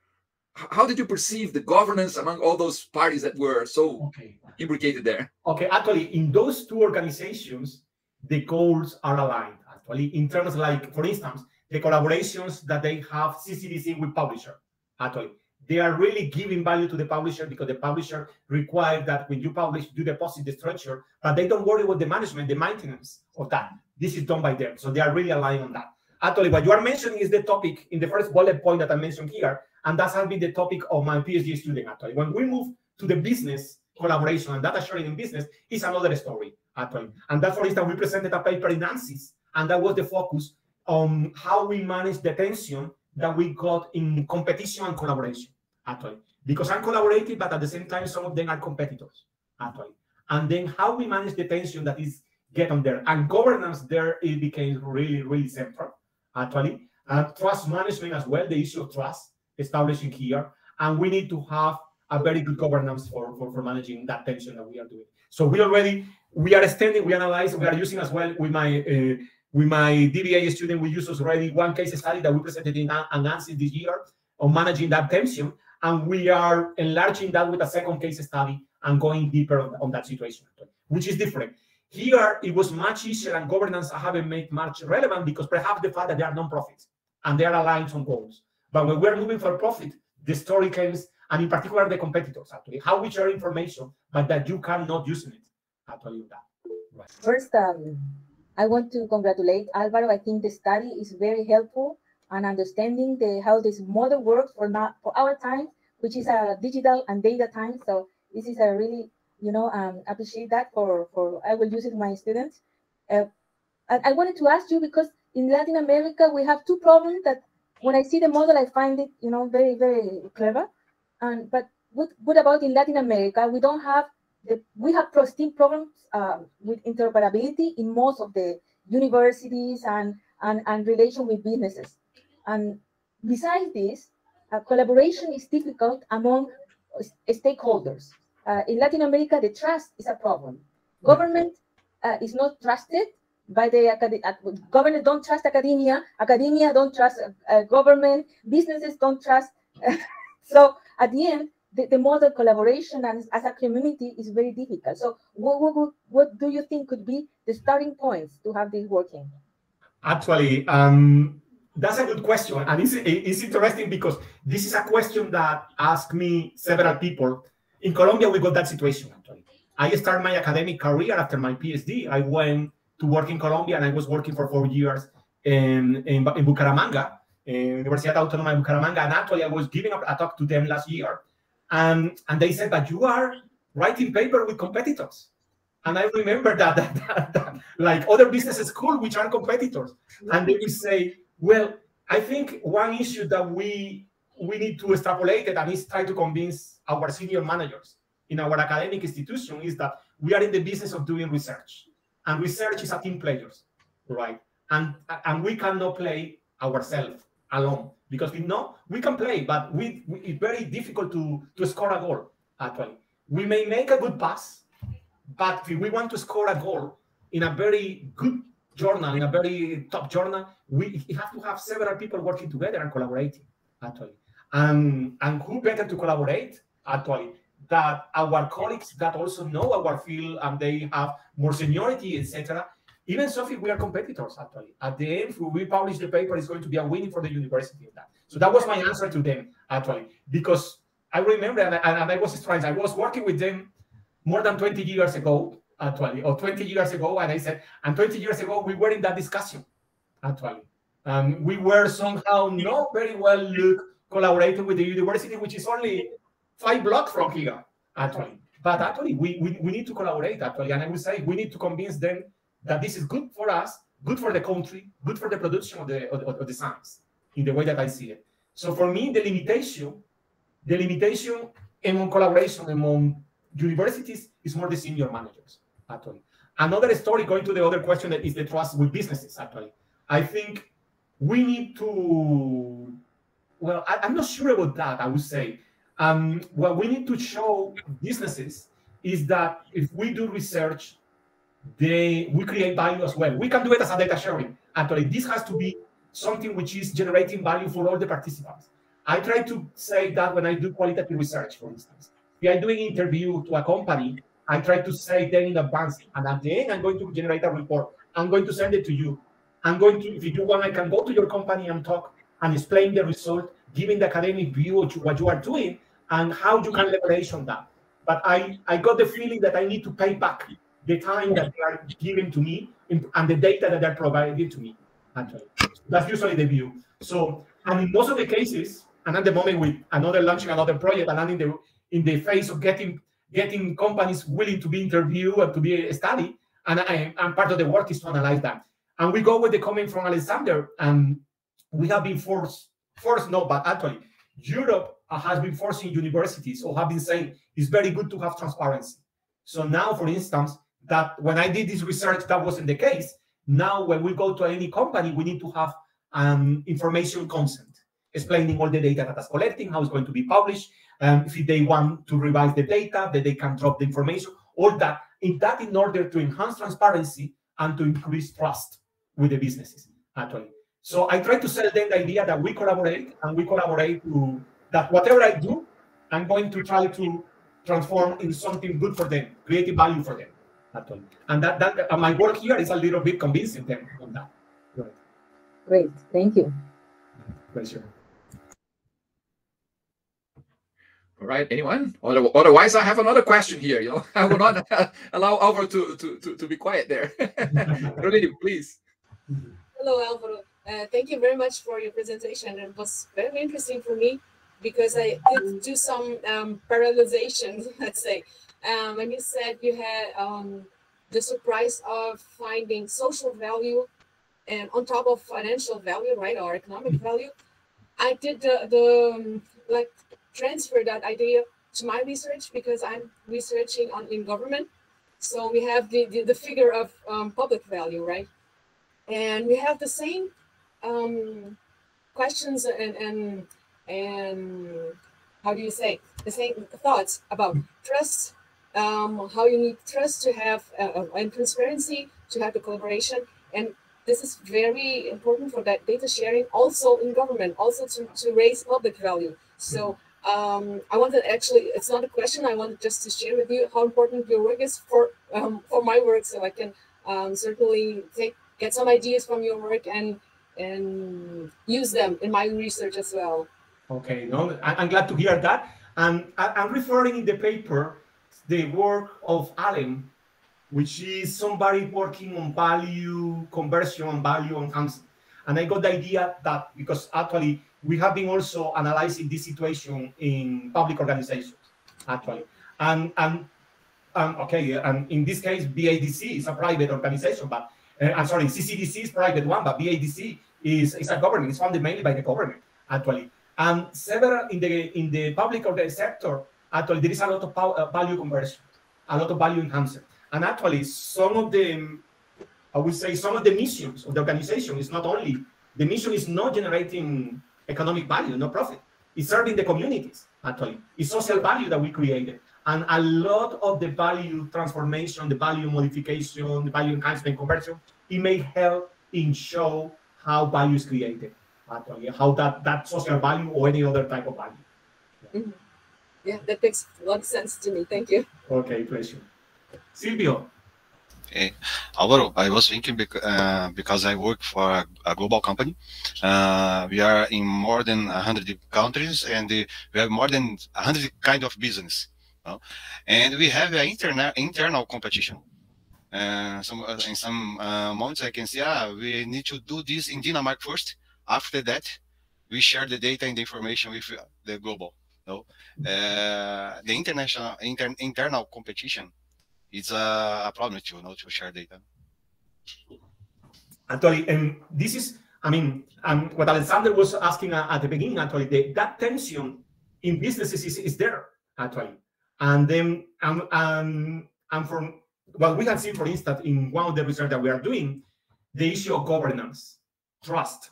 Speaker 2: how did you perceive the governance among all those parties that were so okay. imbricated there?
Speaker 3: Okay, actually, in those two organizations, the goals are aligned. Actually, in terms like, for instance, the collaborations that they have CCDC with publisher. Actually, they are really giving value to the publisher because the publisher requires that when you publish, you deposit the structure, but they don't worry about the management, the maintenance of that. This is done by them. So they are really aligned on that. Actually, what you are mentioning is the topic in the first bullet point that I mentioned here, and that has been the topic of my PhD student. Actually, when we move to the business collaboration and data sharing in business, is another story. Actually, and that, for instance, we presented a paper in AMCIS, and that was the focus on how we manage the tension that we got in competition and collaboration. Actually, because I'm collaborating, but at the same time, some of them are competitors. Actually, and then how we manage the tension that is get on there. And governance there it became really really central actually. And trust management as well the issue of trust establishing here. And we need to have a very good governance for, for, for managing that tension that we are doing. So we already we are extending we analyze we are using as well with my uh, with my DBA student we use already one case study that we presented in AMCIS this year on managing that tension and we are enlarging that with a second case study and going deeper on, on that situation which is different here, it was much easier, and governance I haven't made much relevant because perhaps the fact that they are non-profits and they are aligned on goals. But when we're moving for profit, the story comes, and in particular the competitors actually, how we share information, but that you cannot use it. I'll tell you that.
Speaker 1: Right. First, um, I want to congratulate Alvaro. I think the study is very helpful and understanding the how this model works for not for our time, which is a digital and data time. So this is a really you know, um, appreciate that for, for, I will use it with my students. Uh, and I wanted to ask you because in Latin America, we have two problems that when I see the model, I find it, you know, very, very clever. And, but what, what about in Latin America? We don't have the, we have problems uh, with interoperability in most of the universities and, and, and relation with businesses. And besides this, collaboration is difficult among stakeholders uh, in Latin America, the trust is a problem. Government uh, is not trusted by the uh, government don't trust academia, academia don't trust uh, government, businesses don't trust. so at the end, the, the model collaboration and as a community is very difficult. So what, what, what do you think could be the starting points to have this working?
Speaker 3: Actually, um, that's a good question. And it's, it's interesting because this is a question that asked me several people in Colombia, we got that situation actually. I started my academic career after my PhD. I went to work in Colombia and I was working for four years in, in, in Bucaramanga, in Universidad Autónoma de Bucaramanga. And actually, I was giving a talk to them last year. And, and they said, but you are writing paper with competitors. And I remember that, that, that, that like other business school, which are competitors. And they will say, well, I think one issue that we we need to extrapolate it and is try to convince our senior managers in our academic institution is that we are in the business of doing research. And research is a team players right? And and we cannot play ourselves alone because we know we can play but we, we, it's very difficult to to score a goal actually. We may make a good pass but if we want to score a goal in a very good journal in a very top journal we have to have several people working together and collaborating actually and, and who better to collaborate, actually, that our colleagues that also know our field and they have more seniority, etc. Even so, if we are competitors, actually, at the end, when we publish the paper, it's going to be a winning for the university. that. So that was my answer to them, actually, because I remember, and I, and I was strange, I was working with them more than 20 years ago, actually, or 20 years ago, and I said, and 20 years ago, we were in that discussion, actually. And we were somehow not very well looked collaborating with the university, which is only five blocks from here, actually. But actually, we, we, we need to collaborate, actually. And I would say we need to convince them that this is good for us, good for the country, good for the production of the, of, of the science, in the way that I see it. So for me, the limitation, the limitation among collaboration among universities is more the senior managers, actually. Another story, going to the other question, that is the trust with businesses, actually. I think we need to well, I, am not sure about that, I would say. Um, what we need to show businesses is that if we do research, they we create value as well. We can do it as a data sharing. Actually, this has to be something which is generating value for all the participants. I try to say that when I do qualitative research, for instance. If I'm doing interview to a company, I try to say them in advance, and at the end, I'm going to generate a report. I'm going to send it to you. I'm going to, if you do want, I can go to your company and talk and explain the result, giving the academic view of what you are doing and how you can leverage on that. But I, I got the feeling that I need to pay back the time that they are giving to me and the data that they're providing to me. Actually, that's usually the view. So, and in most of the cases, and at the moment with another launching another project, and I'm in the in the phase of getting getting companies willing to be interviewed and to be studied, and I, and part of the work is to analyze that. And we go with the comment from Alexander, and we have been forced, forced no, but actually, Europe has been forcing universities or have been saying it's very good to have transparency. So now, for instance, that when I did this research, that wasn't the case. Now, when we go to any company, we need to have um, information consent, explaining all the data that is collecting, how it's going to be published, um, if they want to revise the data, that they can drop the information, all that. In that, in order to enhance transparency and to increase trust with the businesses, actually. So I try to sell them the idea that we collaborate and we collaborate to that whatever I do, I'm going to try to transform in something good for them, creative value for them. Actually. And that, that uh, my work here is a little bit convincing them on that.
Speaker 1: Right. Great, thank you.
Speaker 3: Pleasure.
Speaker 2: All right, anyone? Otherwise, I have another question here. You know, I will not allow Alvaro to, to, to, to be quiet there. Rodrigo, please.
Speaker 8: Hello, Alvaro. Uh, thank you very much for your presentation. It was very interesting for me because I did do some um, parallelization, let's say. Um, you said you had um, the surprise of finding social value and on top of financial value, right, or economic value. I did the, the um, like transfer that idea to my research because I'm researching on in government. So we have the, the, the figure of um, public value, right? And we have the same um, questions and, and, and how do you say, the same thoughts about trust, um, how you need trust to have uh, and transparency to have the collaboration. And this is very important for that data sharing also in government, also to, to raise public value. So um, I wanted actually, it's not a question. I wanted just to share with you how important your work is for um, for my work, so I can um, certainly take get some ideas from your work and and use them in my research as well.
Speaker 3: Okay, no, I'm glad to hear that. And I'm referring in the paper the work of Allee, which is somebody working on value conversion and value enhancement. And I got the idea that because actually we have been also analyzing this situation in public organizations, actually. And, and um, okay, and in this case, BADC is a private organization, but uh, I'm sorry, CCDC is private one, but BADC is, is a government. It's funded mainly by the government, actually. And several in the in the public or the sector, actually, there is a lot of power, uh, value conversion, a lot of value enhancement. And actually, some of the, I would say, some of the missions of the organization is not only the mission is not generating economic value, no profit. It's serving the communities, actually. It's social value that we created. And a lot of the value transformation, the value modification, the value enhancement, conversion, it may help in show how value is created, actually, how that, that social value or any other type of value.
Speaker 8: Yeah. Mm -hmm. yeah, that makes a lot of sense to me. Thank you.
Speaker 3: Okay, pleasure. Silvio.
Speaker 9: Okay. Alvaro, I was thinking bec uh, because I work for a, a global company. Uh, we are in more than 100 countries and uh, we have more than 100 kind of business. And we have an interna internal competition. Uh, some, uh, in some uh, moments I can say, ah, we need to do this in Denmark first. After that, we share the data and the information with the global. Know? the international inter internal competition it's a, problem to you know to share data.
Speaker 3: Actually, and this is, I mean, um, what Alexander was asking at the beginning, actually, the, that tension in businesses is, is there, actually. And then, um, um, and from what we have seen, for instance, in one of the research that we are doing, the issue of governance, trust,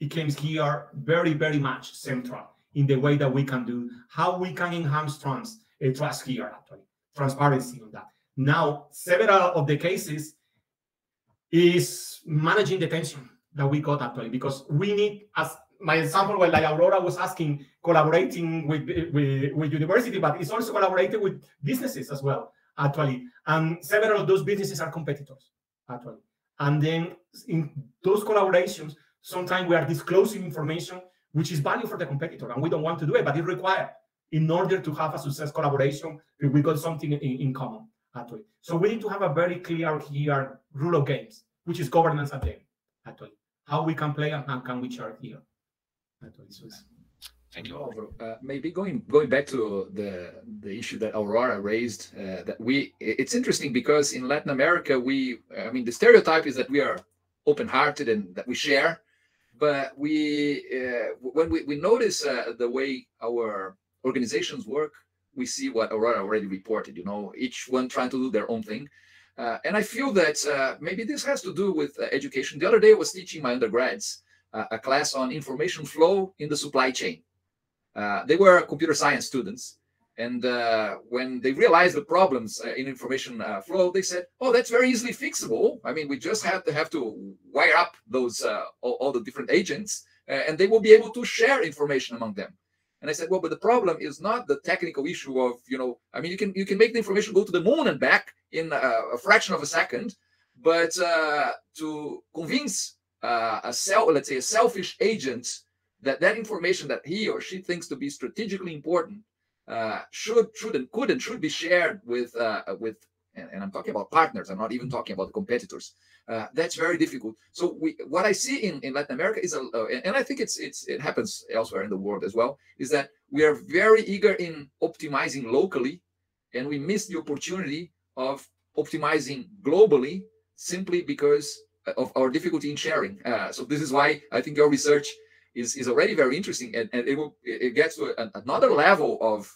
Speaker 3: it comes here very, very much central in the way that we can do, how we can enhance trust, uh, trust here, actually, transparency on that. Now, several of the cases is managing the tension that we got actually, because we need, as my example, when like Aurora was asking, collaborating with, with, with university, but it's also collaborating with businesses as well, actually. And several of those businesses are competitors, actually. And then in those collaborations, sometimes we are disclosing information which is value for the competitor, and we don't want to do it, but it's required in order to have a success collaboration we got something in, in common, actually. So we need to have a very clear here rule of games, which is governance at the end, actually. How we can play and how can we share here. Actually, so it's-
Speaker 9: Thank you.
Speaker 2: Alvaro, uh, maybe going going back to the the issue that Aurora raised, uh, that we it's interesting because in Latin America we I mean the stereotype is that we are open-hearted and that we share, but we uh, when we, we notice uh, the way our organizations work, we see what Aurora already reported. You know, each one trying to do their own thing. Uh, and I feel that uh, maybe this has to do with uh, education. The other day, I was teaching my undergrads uh, a class on information flow in the supply chain. Uh, they were computer science students. And uh, when they realized the problems in information flow, they said, "Oh, that's very easily fixable. I mean, we just have to have to wire up those all, all the different agents, and they will be able to share information among them." And I said, "Well, but the problem is not the technical issue of you know. I mean, you can you can make the information go to the moon and back in uh, a fraction of a second, but uh, to convince uh, a self, let's say, a selfish agent that that information that he or she thinks to be strategically important uh, should should and could and should be shared with uh, with and, and I'm talking about partners. I'm not even talking about competitors. Uh, that's very difficult. So we what I see in, in Latin America is a uh, and I think it's it's it happens elsewhere in the world as well is that we are very eager in optimizing locally, and we miss the opportunity of optimizing globally simply because of our difficulty in sharing. Uh, so this is why I think your research is, is already very interesting and, and it will it gets to a, another level of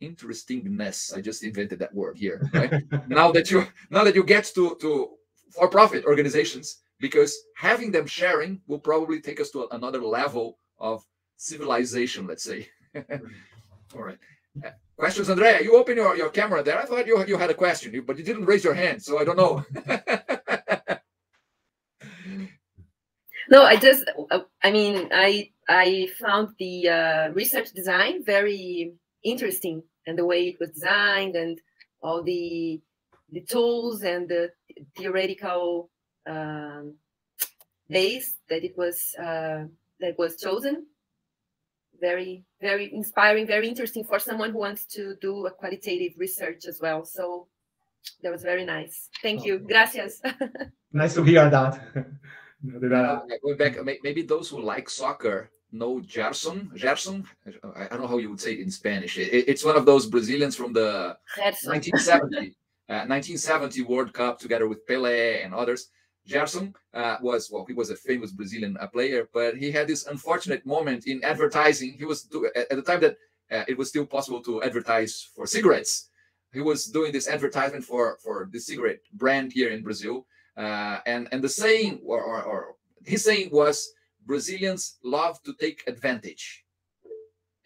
Speaker 2: interestingness. I just invented that word here. Right? now that you now that you get to to for-profit organizations, because having them sharing will probably take us to another level of civilization, let's say. All right. Uh, questions, Andrea? You open your, your camera there. I thought you, you had a question, but you didn't raise your hand, so I don't know.
Speaker 6: No, I just, I mean, I I found the uh, research design very interesting and the way it was designed and all the the tools and the theoretical um, base that it was uh, that was chosen. Very, very inspiring, very interesting for someone who wants to do a qualitative research as well. So that was very nice. Thank you. Gracias.
Speaker 3: nice to hear that. That, uh,
Speaker 2: going back, maybe those who like soccer know Gerson. Gerson, I I don't know how you would say it in Spanish. It's one of those Brazilians from the
Speaker 6: Gerson.
Speaker 2: 1970, uh, 1970 World Cup together with Pelé and others. Gerson uh, was, well, he was a famous Brazilian uh, player, but he had this unfortunate moment in advertising. He was, do, at, at the time that uh, it was still possible to advertise for cigarettes. He was doing this advertisement for, for the cigarette brand here in Brazil. Uh, and, and the saying, or, or, or his saying was, Brazilians love to take advantage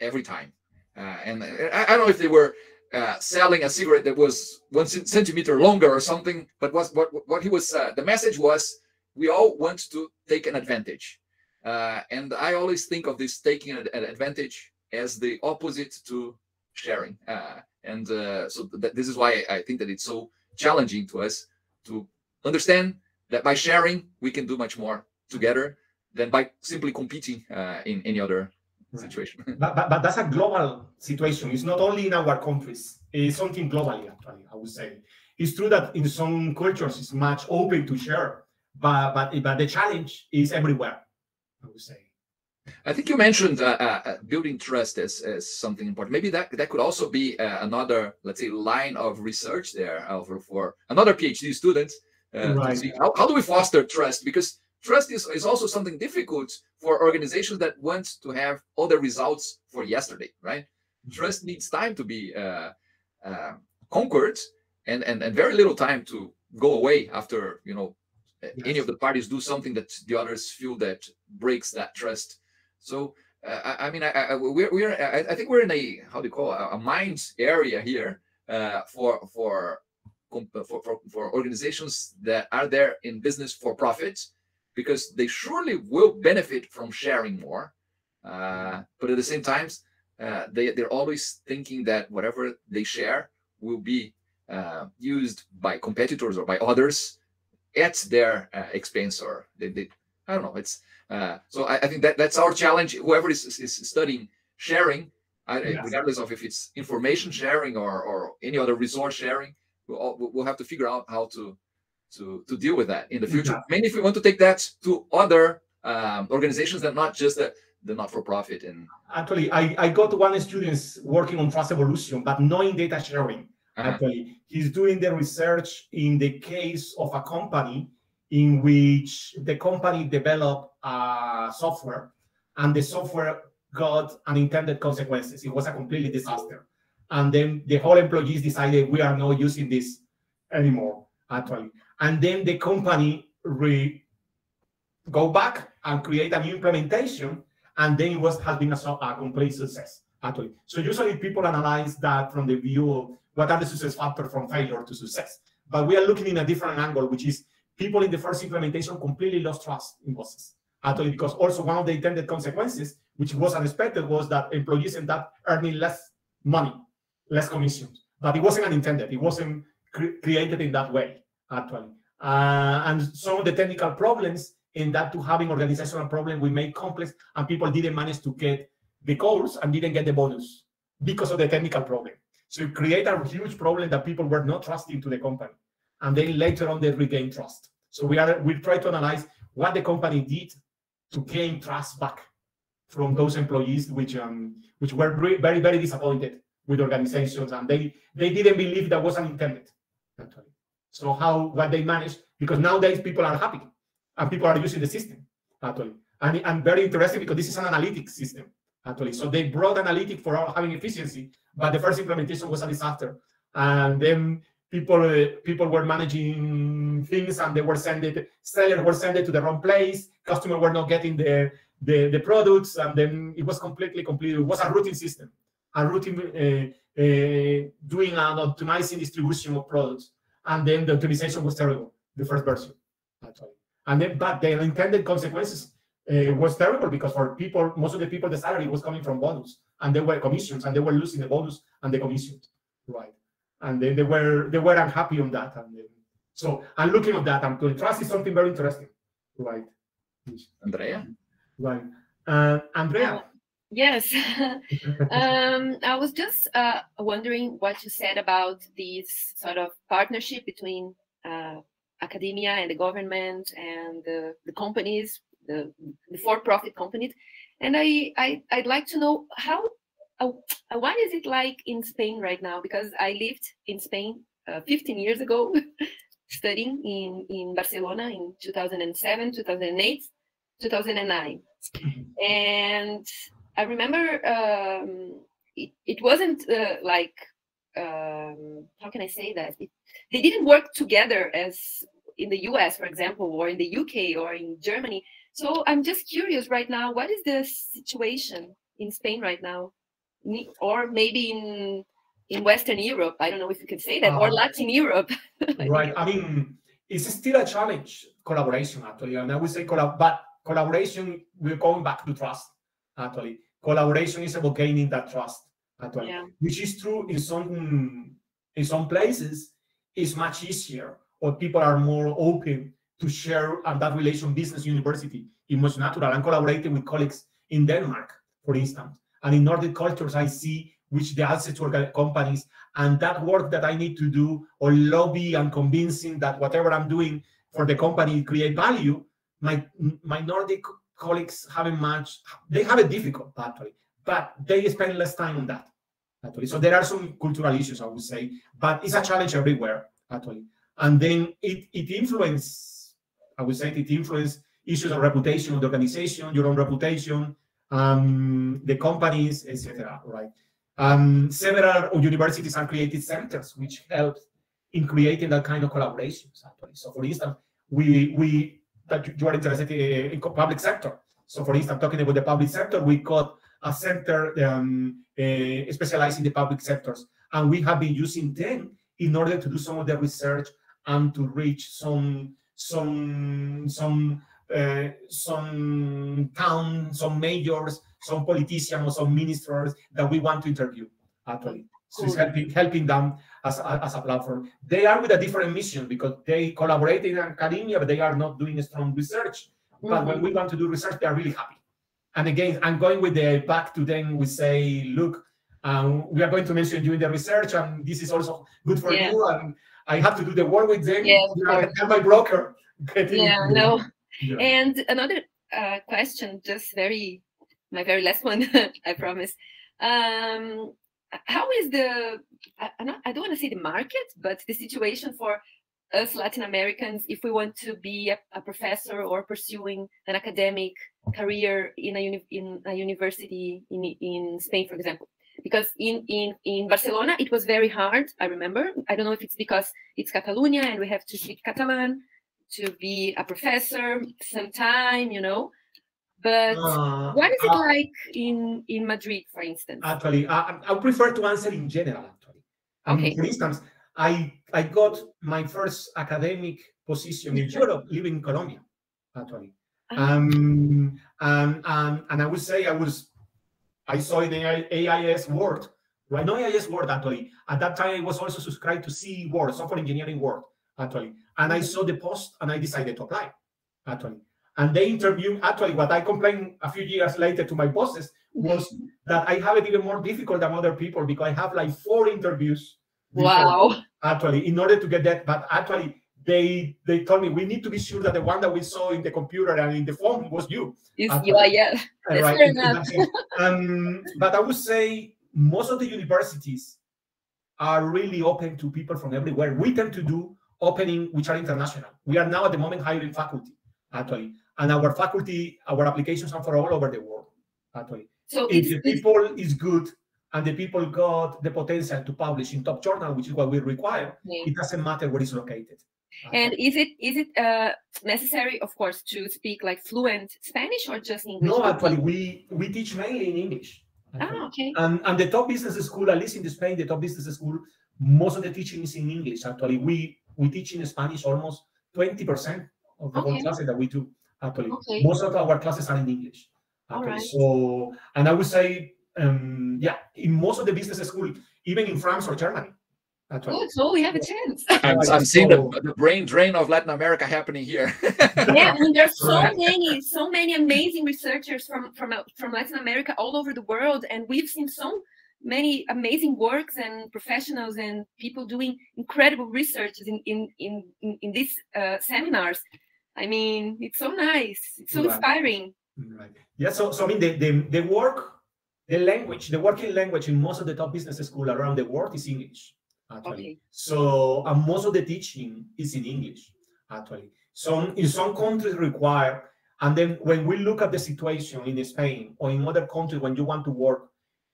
Speaker 2: every time. Uh, and I, I don't know if they were uh, selling a cigarette that was one centimeter longer or something. But was what what he was uh, the message was we all want to take an advantage, uh, and I always think of this taking an, an advantage as the opposite to sharing. Uh, and uh, so that this is why I think that it's so challenging to us to understand that by sharing we can do much more together than by simply competing uh, in any other situation.
Speaker 3: but, but, but that's a global situation. It's not only in our countries. It's something globally, actually, I would say. It's true that in some cultures it's much open to share, but but, but the challenge is everywhere, I would say.
Speaker 2: I think you mentioned uh, uh, uh, building trust as, as something important. Maybe that that could also be uh, another, let's say, line of research there Alvaro, for another PhD student. Uh,
Speaker 3: Right.
Speaker 2: how, how do we foster trust? Because trust is, is also something difficult for organizations that want to have all the results for yesterday, right? Trust needs time to be uh, uh, conquered and, and, and very little time to go away after, you know, any of the parties do something that the others feel that breaks that trust. So uh, I, mean, I, I, we're, we're I, think we're in a how do you call it, a, mind area here uh, for for for for for organizations that are there in business for profit because they surely will benefit from sharing more, uh, but at the same time, uh, they they're always thinking that whatever they share will be uh, used by competitors or by others at their uh, expense or they, they, I don't know. It's uh, so I, I think that that's our challenge. Whoever is, is studying sharing, I, regardless of if it's information sharing or or any other resource sharing, we'll, all, we'll have to figure out how to to to deal with that in the future.
Speaker 3: Exactly.
Speaker 2: Mainly if we want to take that to other um, organizations that not just the, the not-for-profit and
Speaker 3: Actually, I, I got one student working on trust evolution, but not in data sharing.
Speaker 2: uh,
Speaker 3: Actually, he's doing the research in the case of a company in which the company developed a software and the software got unintended consequences. It was a completely disaster. And then the whole employees decided we are not using this anymore, actually. And then the company re go back and create a new implementation and then it was has been a, a complete success actually. So usually people analyze that from the view of what are the success factors from failure to success. But we are looking in a different angle, which is people in the first implementation completely lost trust in bosses. Actually, because also one of the intended consequences, which was unexpected, was that employees end up earning less money, less commissions. But it wasn't unintended. It wasn't cre- created in that way, actually. Uh, and some of the technical problems in that to having organizational problem we made complex and people didn't manage to get the goals and didn't get the bonus because of the technical problem. So you create a huge problem that people were not trusting to the company. And then later on they regain trust. So we are we try to analyze what the company did to gain trust back from those employees which um which were very, very disappointed with organizations and they they didn't believe that was unintended. Actually. So how what they manage because nowadays people are happy and people are using the system actually. And I'm very interested because this is an analytics system actually. So they brought analytic for having efficiency, but the first implementation was a disaster. And then people uh, people were managing things and they were sending sellers were sending to the wrong place, customers were not getting the, the the products, and then it was completely completely it was a routing system, a routing uh, uh, doing an optimizing distribution of products, and then the optimization was terrible, the first version actually. And then but the intended consequences uh, was terrible because for people, most of the people, the salary was coming from bonus, and they were commissions, and they were losing the bonus and the commissions, right? And then they were they were unhappy on that, and then, so I'm looking at that. I'm going trust is something very interesting, right?
Speaker 2: Andrea.
Speaker 3: Right. Uh, Andrea.
Speaker 6: Yes. um, I was just uh, wondering what you said about this sort of partnership between uh, academia and the government and the, the companies, the, the for-profit companies. And I, I, I'd like to know how, uh, what is it like in Spain right now? Because I lived in Spain uh, 15 years ago, studying in, in Barcelona in 2007, 2008, 2009. And I remember um, it, it wasn't uh, like, um, how can I say that? It, they didn't work together as in the US, for example, or in the UK or in Germany. So I'm just curious right now, what is the situation in Spain right now? Or maybe in in Western Europe. I don't know if you could say that, or
Speaker 3: Uh,
Speaker 6: Latin Europe.
Speaker 3: right. I mean, it's still a challenge collaboration actually, and I would say collab, but collaboration we're going back to trust actually. Collaboration is about gaining that trust actually,
Speaker 6: Yeah.
Speaker 3: which is true in some in some places. is much easier, or people are more open to share and that relation business university is much natural. I'm collaborating with colleagues in Denmark, for instance, and in Nordic cultures, I see which they access to companies and that work that I need to do or lobby and convincing that whatever I'm doing for the company create value, my my Nordic colleagues haven't much. They have it difficult actually, but they spend less time on that actually. So there are some cultural issues I would say, but it's a challenge everywhere actually. And then it it influence, I would say it influences issues of reputation of the organization, your own reputation, um, the companies, etc. Right. Um, several universities have created centers which help in creating that kind of collaborations. Actually, so for instance, we we that you- you are interested in, in public sector. So for instance, talking about the public sector, we got a center um, uh, specialized in the public sectors, and we have been using them in order to do some of the research and to reach some some some uh, some towns, some mayors, some politicians, or some ministers that we want to interview. Actually, So it's helping helping them as a, as a platform. They are with a different mission because they collaborate in academia, but they are not doing strong research. But when we want to do research, they are really happy. And again, I'm going with the back to them. We say, look, um, we are going to mention you in the research, and this is also good for you. And I have to do the work with them. Are- my broker.
Speaker 6: Yeah, no.
Speaker 3: Yeah.
Speaker 6: And another uh, question, just very, my very last one, I promise. Um, how is the, I, I don't want to say the market, but the situation for us Latin Americans if we want to be a, a professor or pursuing an academic career in a, uni, in a university in, in Spain, for example? Because in, in, in Barcelona, it was very hard, I remember. I don't know if it's because it's Catalonia and we have to speak Catalan to be a professor sometime, you know. But
Speaker 3: Uh,
Speaker 6: what is it
Speaker 3: uh,
Speaker 6: like in in Madrid, for instance?
Speaker 3: Actually, I, I prefer to answer in general. Actually, I mean, for instance, I I got my first academic position in Europe, living in Colombia. Actually,
Speaker 6: Ah.
Speaker 3: um, and um, and I would say I was I saw in the AISWorld, right? No AISWorld actually. At that time, I was also subscribed to C Word, Software Engineering Word, actually. And I saw the post and I decided to apply, actually. And they interviewed, actually, what I complained a few years later to my bosses was that I have it even more difficult than other people because I have like four interviews. before,
Speaker 6: Wow.
Speaker 3: Actually, in order to get that, but actually, they they told me we need to be sure that the one that we saw in the computer and in the phone was you.
Speaker 6: Is
Speaker 3: Uh,
Speaker 6: yeah, yeah. That's
Speaker 3: right,
Speaker 6: fair enough.
Speaker 3: um, but I would say most of the universities are really open to people from everywhere. We tend to do opening which are international. We are now at the moment hiring faculty, actually. And our faculty, our applications are for all over the world, actually.
Speaker 6: So
Speaker 3: If the people is good and the people got the potential to publish in top journal, which is what we require, it doesn't matter where it's located.
Speaker 6: and is it is it uh, necessary, of course, to speak like fluent Spanish or just English?
Speaker 3: no, actually, we we teach mainly in English. actually.
Speaker 6: Ah, okay.
Speaker 3: And, and the top business school, at least in Spain, the top business school, most of the teaching is in English. Actually, we we teach in Spanish almost 20% of the whole
Speaker 6: Okay.
Speaker 3: classes that we do. Actually,
Speaker 6: Okay.
Speaker 3: most of our classes are in English.
Speaker 6: All
Speaker 3: Actually.
Speaker 6: right.
Speaker 3: So, and I would say, um, yeah, in most of the business school, even in France or Germany, actually.
Speaker 6: Good. So we have a chance.
Speaker 2: I'm, I'm seeing the, the brain drain of Latin America happening here.
Speaker 6: yeah, I mean, there's so many, so many amazing researchers from from uh, from Latin America all over the world, and we've seen so many amazing works and professionals and people doing incredible research in in in in, in these uh, seminars. I mean, it's so nice. It's so
Speaker 3: Right.
Speaker 6: inspiring.
Speaker 3: Right. Yeah. So, so I mean, the, the, the work, the language, the working language in most of the top business school around the world is English. Actually.
Speaker 6: Okay.
Speaker 3: So, and most of the teaching is in English. Actually, some in some countries require, and then when we look at the situation in Spain or in other countries, when you want to work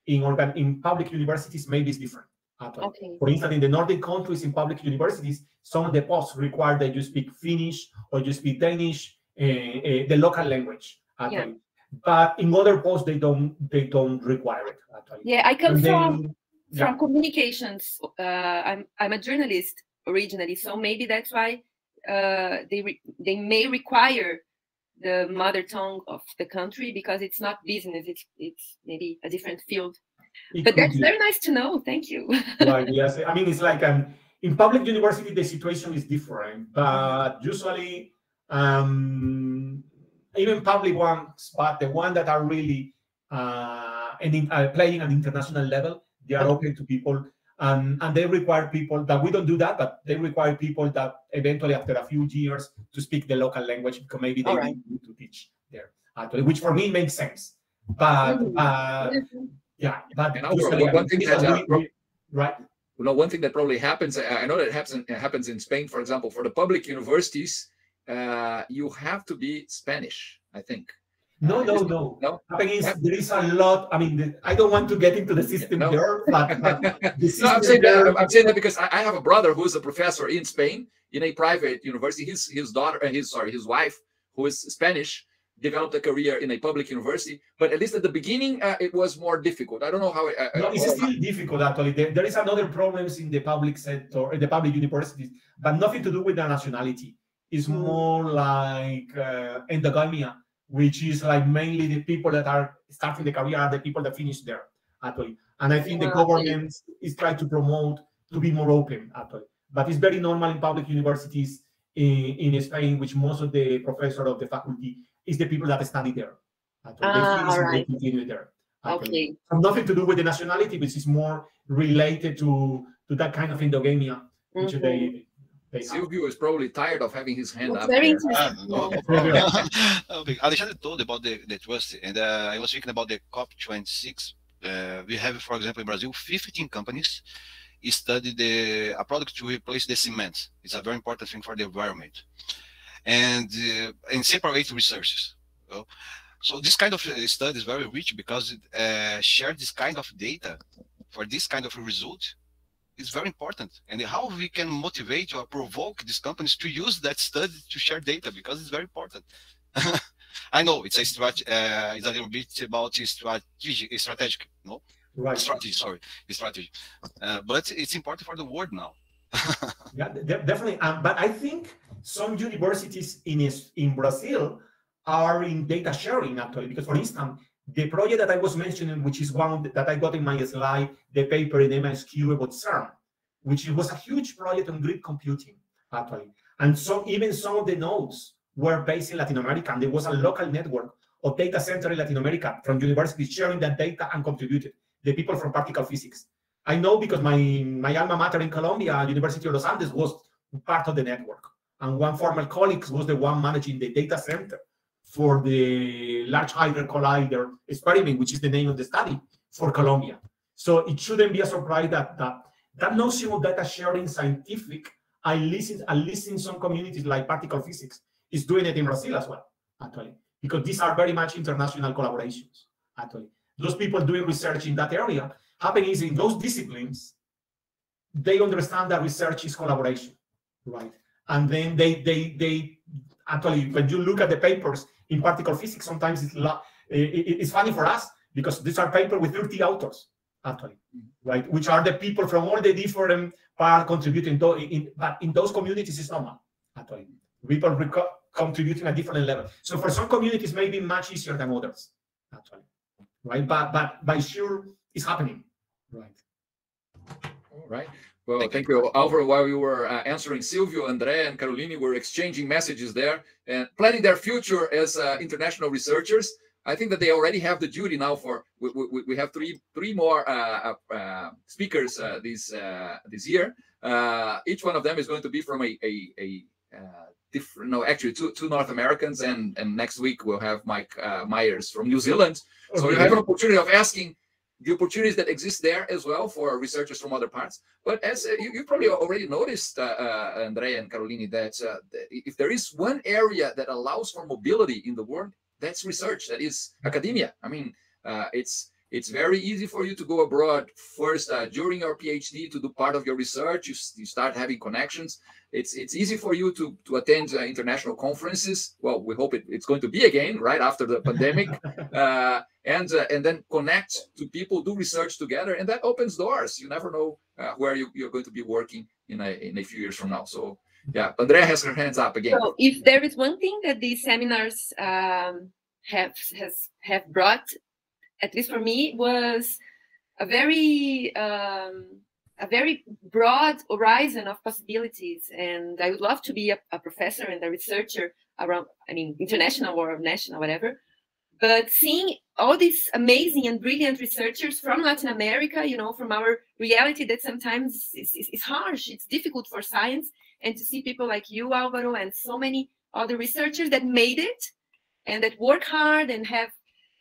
Speaker 3: in organ in public universities, maybe it's different.
Speaker 6: Okay.
Speaker 3: For instance, in the Nordic countries, in public universities, some of the posts require that you speak Finnish or you speak Danish, uh, uh, the local language. Actually. But in other posts, they don't they don't require it. Actually.
Speaker 6: Yeah, I come
Speaker 3: And
Speaker 6: from
Speaker 3: then- yeah.
Speaker 6: from communications. Uh, I'm I'm a journalist originally, so maybe that's why uh, they they may require the mother tongue of the country because it's not business. It's it's maybe a different field.
Speaker 3: It
Speaker 6: But that's
Speaker 3: be.
Speaker 6: very nice to know. Thank you.
Speaker 3: right yes i mean it's like um in public university the situation is different but usually um even public ones but the one that are really uh, and in, uh playing at international level they are open to people um, and they require people that we don't do that but they require people that eventually after a few years to speak the local language because maybe they
Speaker 6: right.
Speaker 3: need to teach there actually which for me makes sense but uh, yeah but
Speaker 2: And Alvaro,
Speaker 3: usually,
Speaker 2: one- thing that, uh,
Speaker 3: we- we- right
Speaker 2: you know, one thing that probably happens, I I know that it happens, it happens in Spain, for example, for the public universities, uh, you have to be Spanish, I think.
Speaker 3: No,
Speaker 2: Uh,
Speaker 3: no, no.
Speaker 2: no?
Speaker 3: Is there is a lot. I mean, the, I don't want to get into the system
Speaker 2: No.
Speaker 3: there, but, but the
Speaker 2: No, I'm saying
Speaker 3: there,
Speaker 2: that, I'm saying that because I, I have a brother who's a professor in Spain in a private university. His his daughter, uh, his sorry, his wife, who is Spanish, developed a career in a public university. But at least at the beginning, uh, it was more difficult. I don't know how. It, uh,
Speaker 3: no, it's
Speaker 2: how-
Speaker 3: still difficult actually. There, there is another problems in the public sector, in the public universities, but nothing to do with the nationality. It's
Speaker 2: Hmm.
Speaker 3: more like uh, endogamia, which is like mainly the people that are starting the career are the people that finish there actually. And I think the
Speaker 6: Wow.
Speaker 3: government is trying to promote to be more open, actually. But it's very normal in public universities in, in Spain, which most of the professor of the faculty is the people that study there. Actually, they
Speaker 6: Ah,
Speaker 3: finish and they
Speaker 6: alright.
Speaker 3: continue there. actually.
Speaker 6: Okay.
Speaker 3: So nothing to do with the nationality, which is more related to, to that kind of endogamia, which
Speaker 6: Mhm.
Speaker 3: they, they.
Speaker 2: Silvio is probably tired of having his hand
Speaker 6: That's
Speaker 2: up.
Speaker 6: very. Interesting.
Speaker 9: no, no problem. Okay, Alexander told about the, the trust, and uh, I was thinking about the COP26. Uh, we have, for example, in Brazil, 15 companies study the a product to replace the cement. It's a very important thing for the environment, and uh, and separate resources. know. So this kind of uh, study is very rich because it uh, share this kind of data for this kind of result is very important. And how we can motivate or provoke these companies to use that study to share data because it's very important. I know it's a strat, uh, it's a little bit about strategic, strategic, no
Speaker 3: Right.
Speaker 9: strategy. Sorry, strategy, uh, but it's important for the world now.
Speaker 3: Yeah, de- definitely. Um, but I think some universities in in Brazil are in data sharing actually, because for instance, the project that I was mentioning, which is one that I got in my slide, the paper in MISQ about CERN, which was a huge project on grid computing actually, and so even some of the nodes were based in Latin America, and there was a local network of data center in Latin America from universities sharing that data and contributed. The people from particle physics. I know because my my alma mater in Colombia, University of Los Andes, was part of the network, and one former colleague was the one managing the data center for the Large Hadron Collider experiment, which is the name of the study for Colombia. So it shouldn't be a surprise that that, that notion of data sharing scientific, I listen at least in some communities like particle physics, is doing it in Brazil as well, actually, because these are very much international collaborations, actually. Those people doing research in that area happen is in those disciplines, they understand that research is collaboration, right? And then they they they actually when you look at the papers in particle physics, sometimes it's la- i- i- it's funny for us because these are papers with 30 authors, actually, mm-hmm. right? Which are the people from all the different part contributing. To, in, but in those communities, it's normal, actually. People contributing at different level. So for some communities, maybe much easier than others, actually, right? But but by sure, it's happening, right?
Speaker 2: All right. Well, thank you, Alvaro. While you were uh, answering, Silvio, Andrea, and Caroline were exchanging messages there and planning their future as uh, international researchers. I think that they already have the duty now for. We, we, we have three three more uh, uh, uh, speakers uh, this uh, this year. Uh, each one of them is going to be from a a, a uh, different. No, actually, two two North Americans, the opportunities that exist there as well for researchers from other parts. But as uh, you, you probably already noticed, uh, uh, Andrea and Carolini, that uh, if there is one area that allows for mobility in the world, that's research. That is academia. I mean, uh, it's it's very easy for you to go abroad first uh, during your PhD to do part of your research. You, you start having connections. It's it's easy for you to to attend uh, international conferences. Well, we hope it, it's going to be again right after the pandemic uh, and uh, and then connect to people, do research together, and that opens doors. You never know uh, where you, you're going to be working in a in a few years from now. So yeah, Andrea has her hands up again.
Speaker 6: So if there is one thing that these seminars um, have has have brought, at least for me, was a very um, a very broad horizon of possibilities, and I would love to be a, a professor and a researcher around, I mean, international or national, whatever. But seeing all these amazing and brilliant researchers from Latin America, you know, from our reality that sometimes is, is, is harsh, it's difficult for science, and to see people like you, Alvaro, and so many other researchers that made it and that work hard and have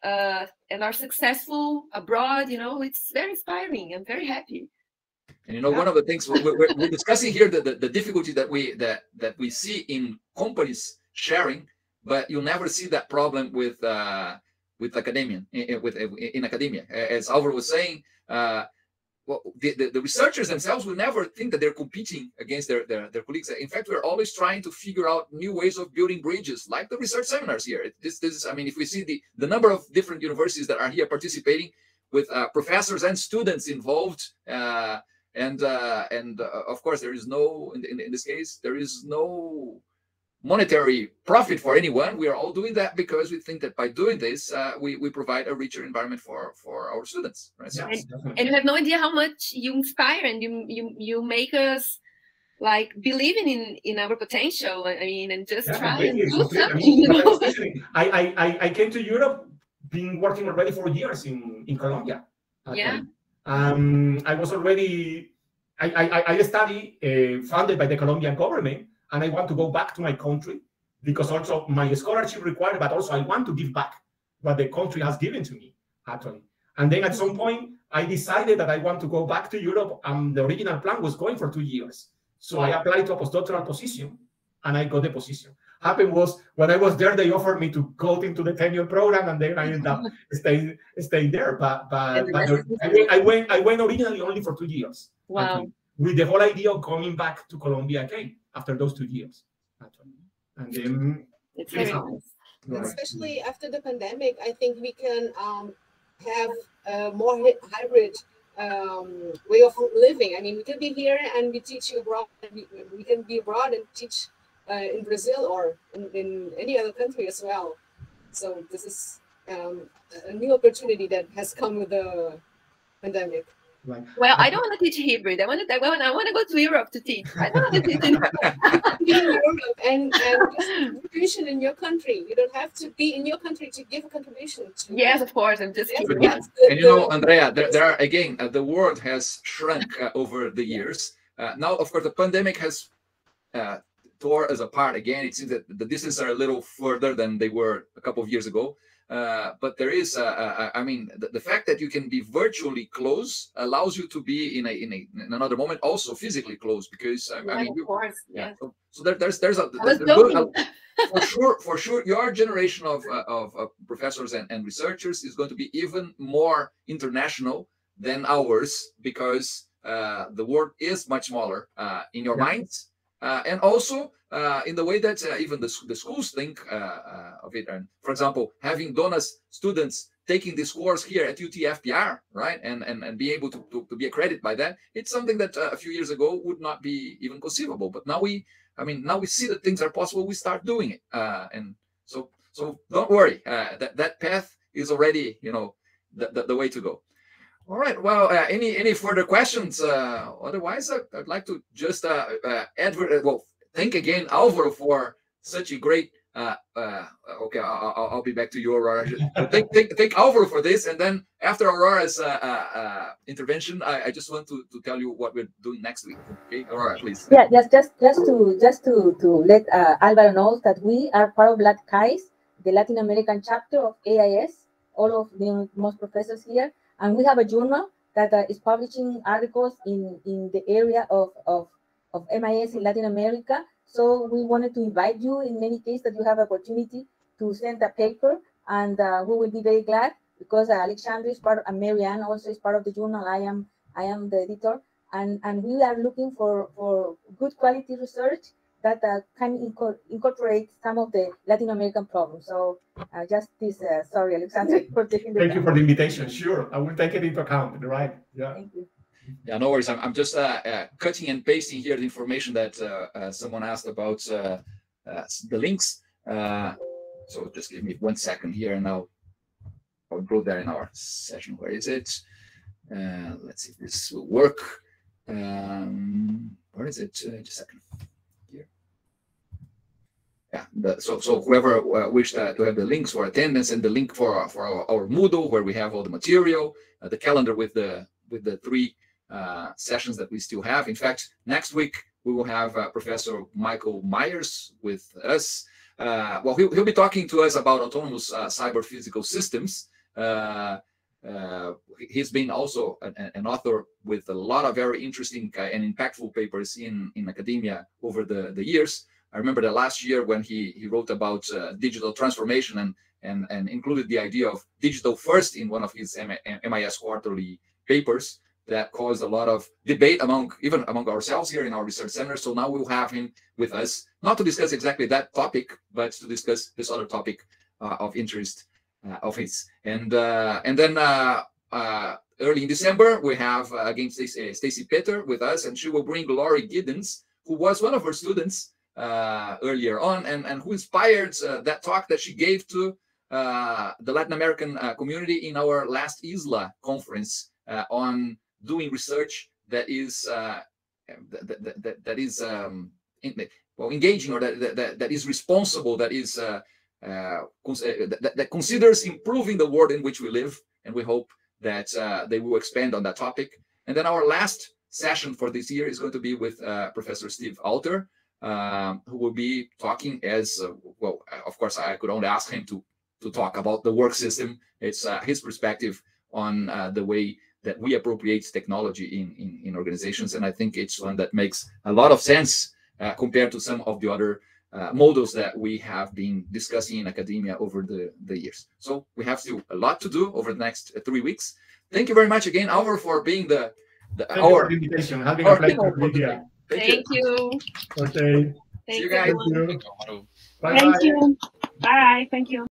Speaker 6: uh, and are successful abroad, you know, it's very inspiring. I'm very happy.
Speaker 2: And you know, one of the things we're, we're, we're discussing here the, the, the difficulty that we that that we see in companies sharing, but you never see that problem with uh, with academia in, with in academia. As Alvaro was saying, uh, well, the, the, the researchers themselves will never think that they're competing against their, their, their colleagues. In fact, we're always trying to figure out new ways of building bridges, like the research seminars here. This, this is, I mean, if we see the, the number of different universities that are here participating with uh, professors and students involved, uh, and uh, and uh, of course there is no in, in, in this case there is no monetary profit for anyone. We are all doing that because we think that by doing this, uh, we, we provide a richer environment for, for our students. Right? So-
Speaker 3: Yes, definitely.
Speaker 6: and you have no idea how much you inspire and you you you make us like believing in in our potential i mean and just
Speaker 3: Yeah,
Speaker 6: try and do
Speaker 3: completely. I
Speaker 6: something
Speaker 3: mean,
Speaker 6: you know
Speaker 3: I, I, I, I came to Europe being working already for years in, in Colombia. actually.
Speaker 6: Yeah.
Speaker 3: Um, I was already, I, I, I- I study uh, funded by the Colombian government, and I want to go back to my country because also my scholarship required, but also I want to give back what the country has given to me, actually. And then at some point, I decided that I want to go back to Europe, and the original plan was going for two years. So I applied to a postdoctoral position, and I got the position. Happened was when I was there, they offered me to go into the tenure program, and then I ended up staying staying there. But but, but I, went, I went I went originally only for two years.
Speaker 6: wow
Speaker 3: with the whole idea of coming back to Colombia again after those two years. Actually. And then
Speaker 6: it's very nice
Speaker 3: right.
Speaker 8: especially after the pandemic, I think we can um, have a more hybrid um, way of living. I mean, we can be here and we teach you abroad. and We, we can be abroad and teach uh, in Brazil or in, in any other country as well. So this is um, a new opportunity that has come with the pandemic.
Speaker 3: Right.
Speaker 6: well i don't want to teach hebrew i want to i want, I want to go to europe to teach i don't want to teach in
Speaker 8: Europe and, and contribution in your country. You don't have to be in your country to give a contribution. To
Speaker 6: yes of course i'm just
Speaker 8: Yes,
Speaker 6: kidding
Speaker 8: that's the-
Speaker 2: And you know, Andrea, there, there are again, uh, the world has shrunk uh, over the years. Uh, now, of course, the pandemic has uh, tore us apart again. It seems that the distances are a little further than they were a couple of years ago. Uh, but there is, uh, uh, I mean, the, the fact that you can be virtually close allows you to be in a in, a, in another moment also physically close because I, I mean,
Speaker 6: of
Speaker 2: you,
Speaker 6: course
Speaker 2: yeah.
Speaker 6: yes.
Speaker 2: So, so there, there's there's a, there's a good- for sure, for sure, your generation of, uh, of, of professors and, and researchers is going to be even more international than ours because uh, the world is much smaller uh, in your
Speaker 3: Yeah.
Speaker 2: minds uh, and also uh, in the way that uh, even the, the schools think uh, uh, of it. And for example, having Dona's students taking this course here at UTFPR, right, and and, and be able to, to, to be accredited by that, it's something that uh, a few years ago would not be even conceivable. But now we I mean, now we see that things are possible. We start doing it, and so so don't worry. That that path is already, you know, the, the, the way to go. All right. Well, uh, any any further questions? Uh, otherwise, I, I'd like to just uh, uh, advert. Well, thank again Alvaro for such a great. Uh, uh, okay, I'll, I'll, I'll be back to you, Aurora. thank, thank, thank Alvaro for this, and then after Aurora's uh, uh, uh, intervention, I, I just want to, to tell you what we're doing next week. Okay, Aurora, please.
Speaker 1: Yeah, just just just to just to to let uh, Alvaro know that we are part of LACAIS, the Latin American chapter of AIS. All of the most professors here, and we have a journal that uh, is publishing articles in in the area of of of MIS in Latin America. So we wanted to invite you in any case that you have opportunity to send a paper, and uh, we will be very glad because uh, Alexandra is part, and Marianne also is part of the journal. I am I am the editor and and we are looking for for good quality research that uh, can inco- incorporate some of the Latin American problems. So uh, just this, uh, sorry, Alexander, for taking the
Speaker 3: Thank you for the invitation. Sure, I will take it into account. Right. Yeah.
Speaker 1: Thank you.
Speaker 2: Yeah, no worries. I'm, I'm just uh, uh, cutting and pasting here the information that uh, uh, someone asked about uh, uh, the links. Uh, so just give me one second here and I'll, I'll include that in our session. Where is it? Uh, let's see if this will work. Um, where is it? Uh, just a second. Yeah, the, so so whoever uh, wished uh, to have the links for attendance and the link for for our, our Moodle where we have all the material, uh, the calendar with the with the three uh, sessions that we still have. In fact, next week we will have uh, Professor Michael Myers with us. Uh, well, he'll, he'll be talking to us about autonomous cyber physical systems. He's been also an, an author with a lot of very interesting and impactful papers in, in academia over the, the years. I remember the last year when he, he wrote about uh, digital transformation and, and, and included the idea of digital first in one of his M- MIS quarterly papers that caused a lot of debate among even among ourselves here in our research center. So now we'll have him with us, not to discuss exactly that topic, but to discuss this other topic uh, of interest uh, of his. And uh, and then uh, uh, early in December we have again Stacie, Petter with us, and she will bring Laurie Giddens, who was one of her students uh, earlier on and, and who inspired uh, that talk that she gave to uh, the Latin American uh, community in our last ISLA conference uh, on doing research that is uh, that, that, that, is um, well engaging or that, that, that is responsible, that is that, that considers improving the world in which we live, and we hope that they will expand on that topic. And then our last session for this year is going to be with Professor Steve Alter, um, who will be talking as uh, well. Of course, I could only ask him to to talk about the work system. It's uh, his perspective on uh, the way that we appropriate technology in, in, in organizations, and I think it's one that makes a lot of sense uh, compared to some of the other uh, models that we have been discussing in academia over the, the years. So we have still a lot to do over the next three weeks. Thank you very much again, Alvaro, for being the, the
Speaker 3: Thank
Speaker 2: our,
Speaker 3: you for the invitation. Having
Speaker 2: our
Speaker 3: a pleasure to be here.
Speaker 2: Today.
Speaker 6: Thank you.
Speaker 3: Okay.
Speaker 6: Thank
Speaker 2: you guys.
Speaker 3: Thank you. Bye
Speaker 7: Thank you. Bye. Thank you.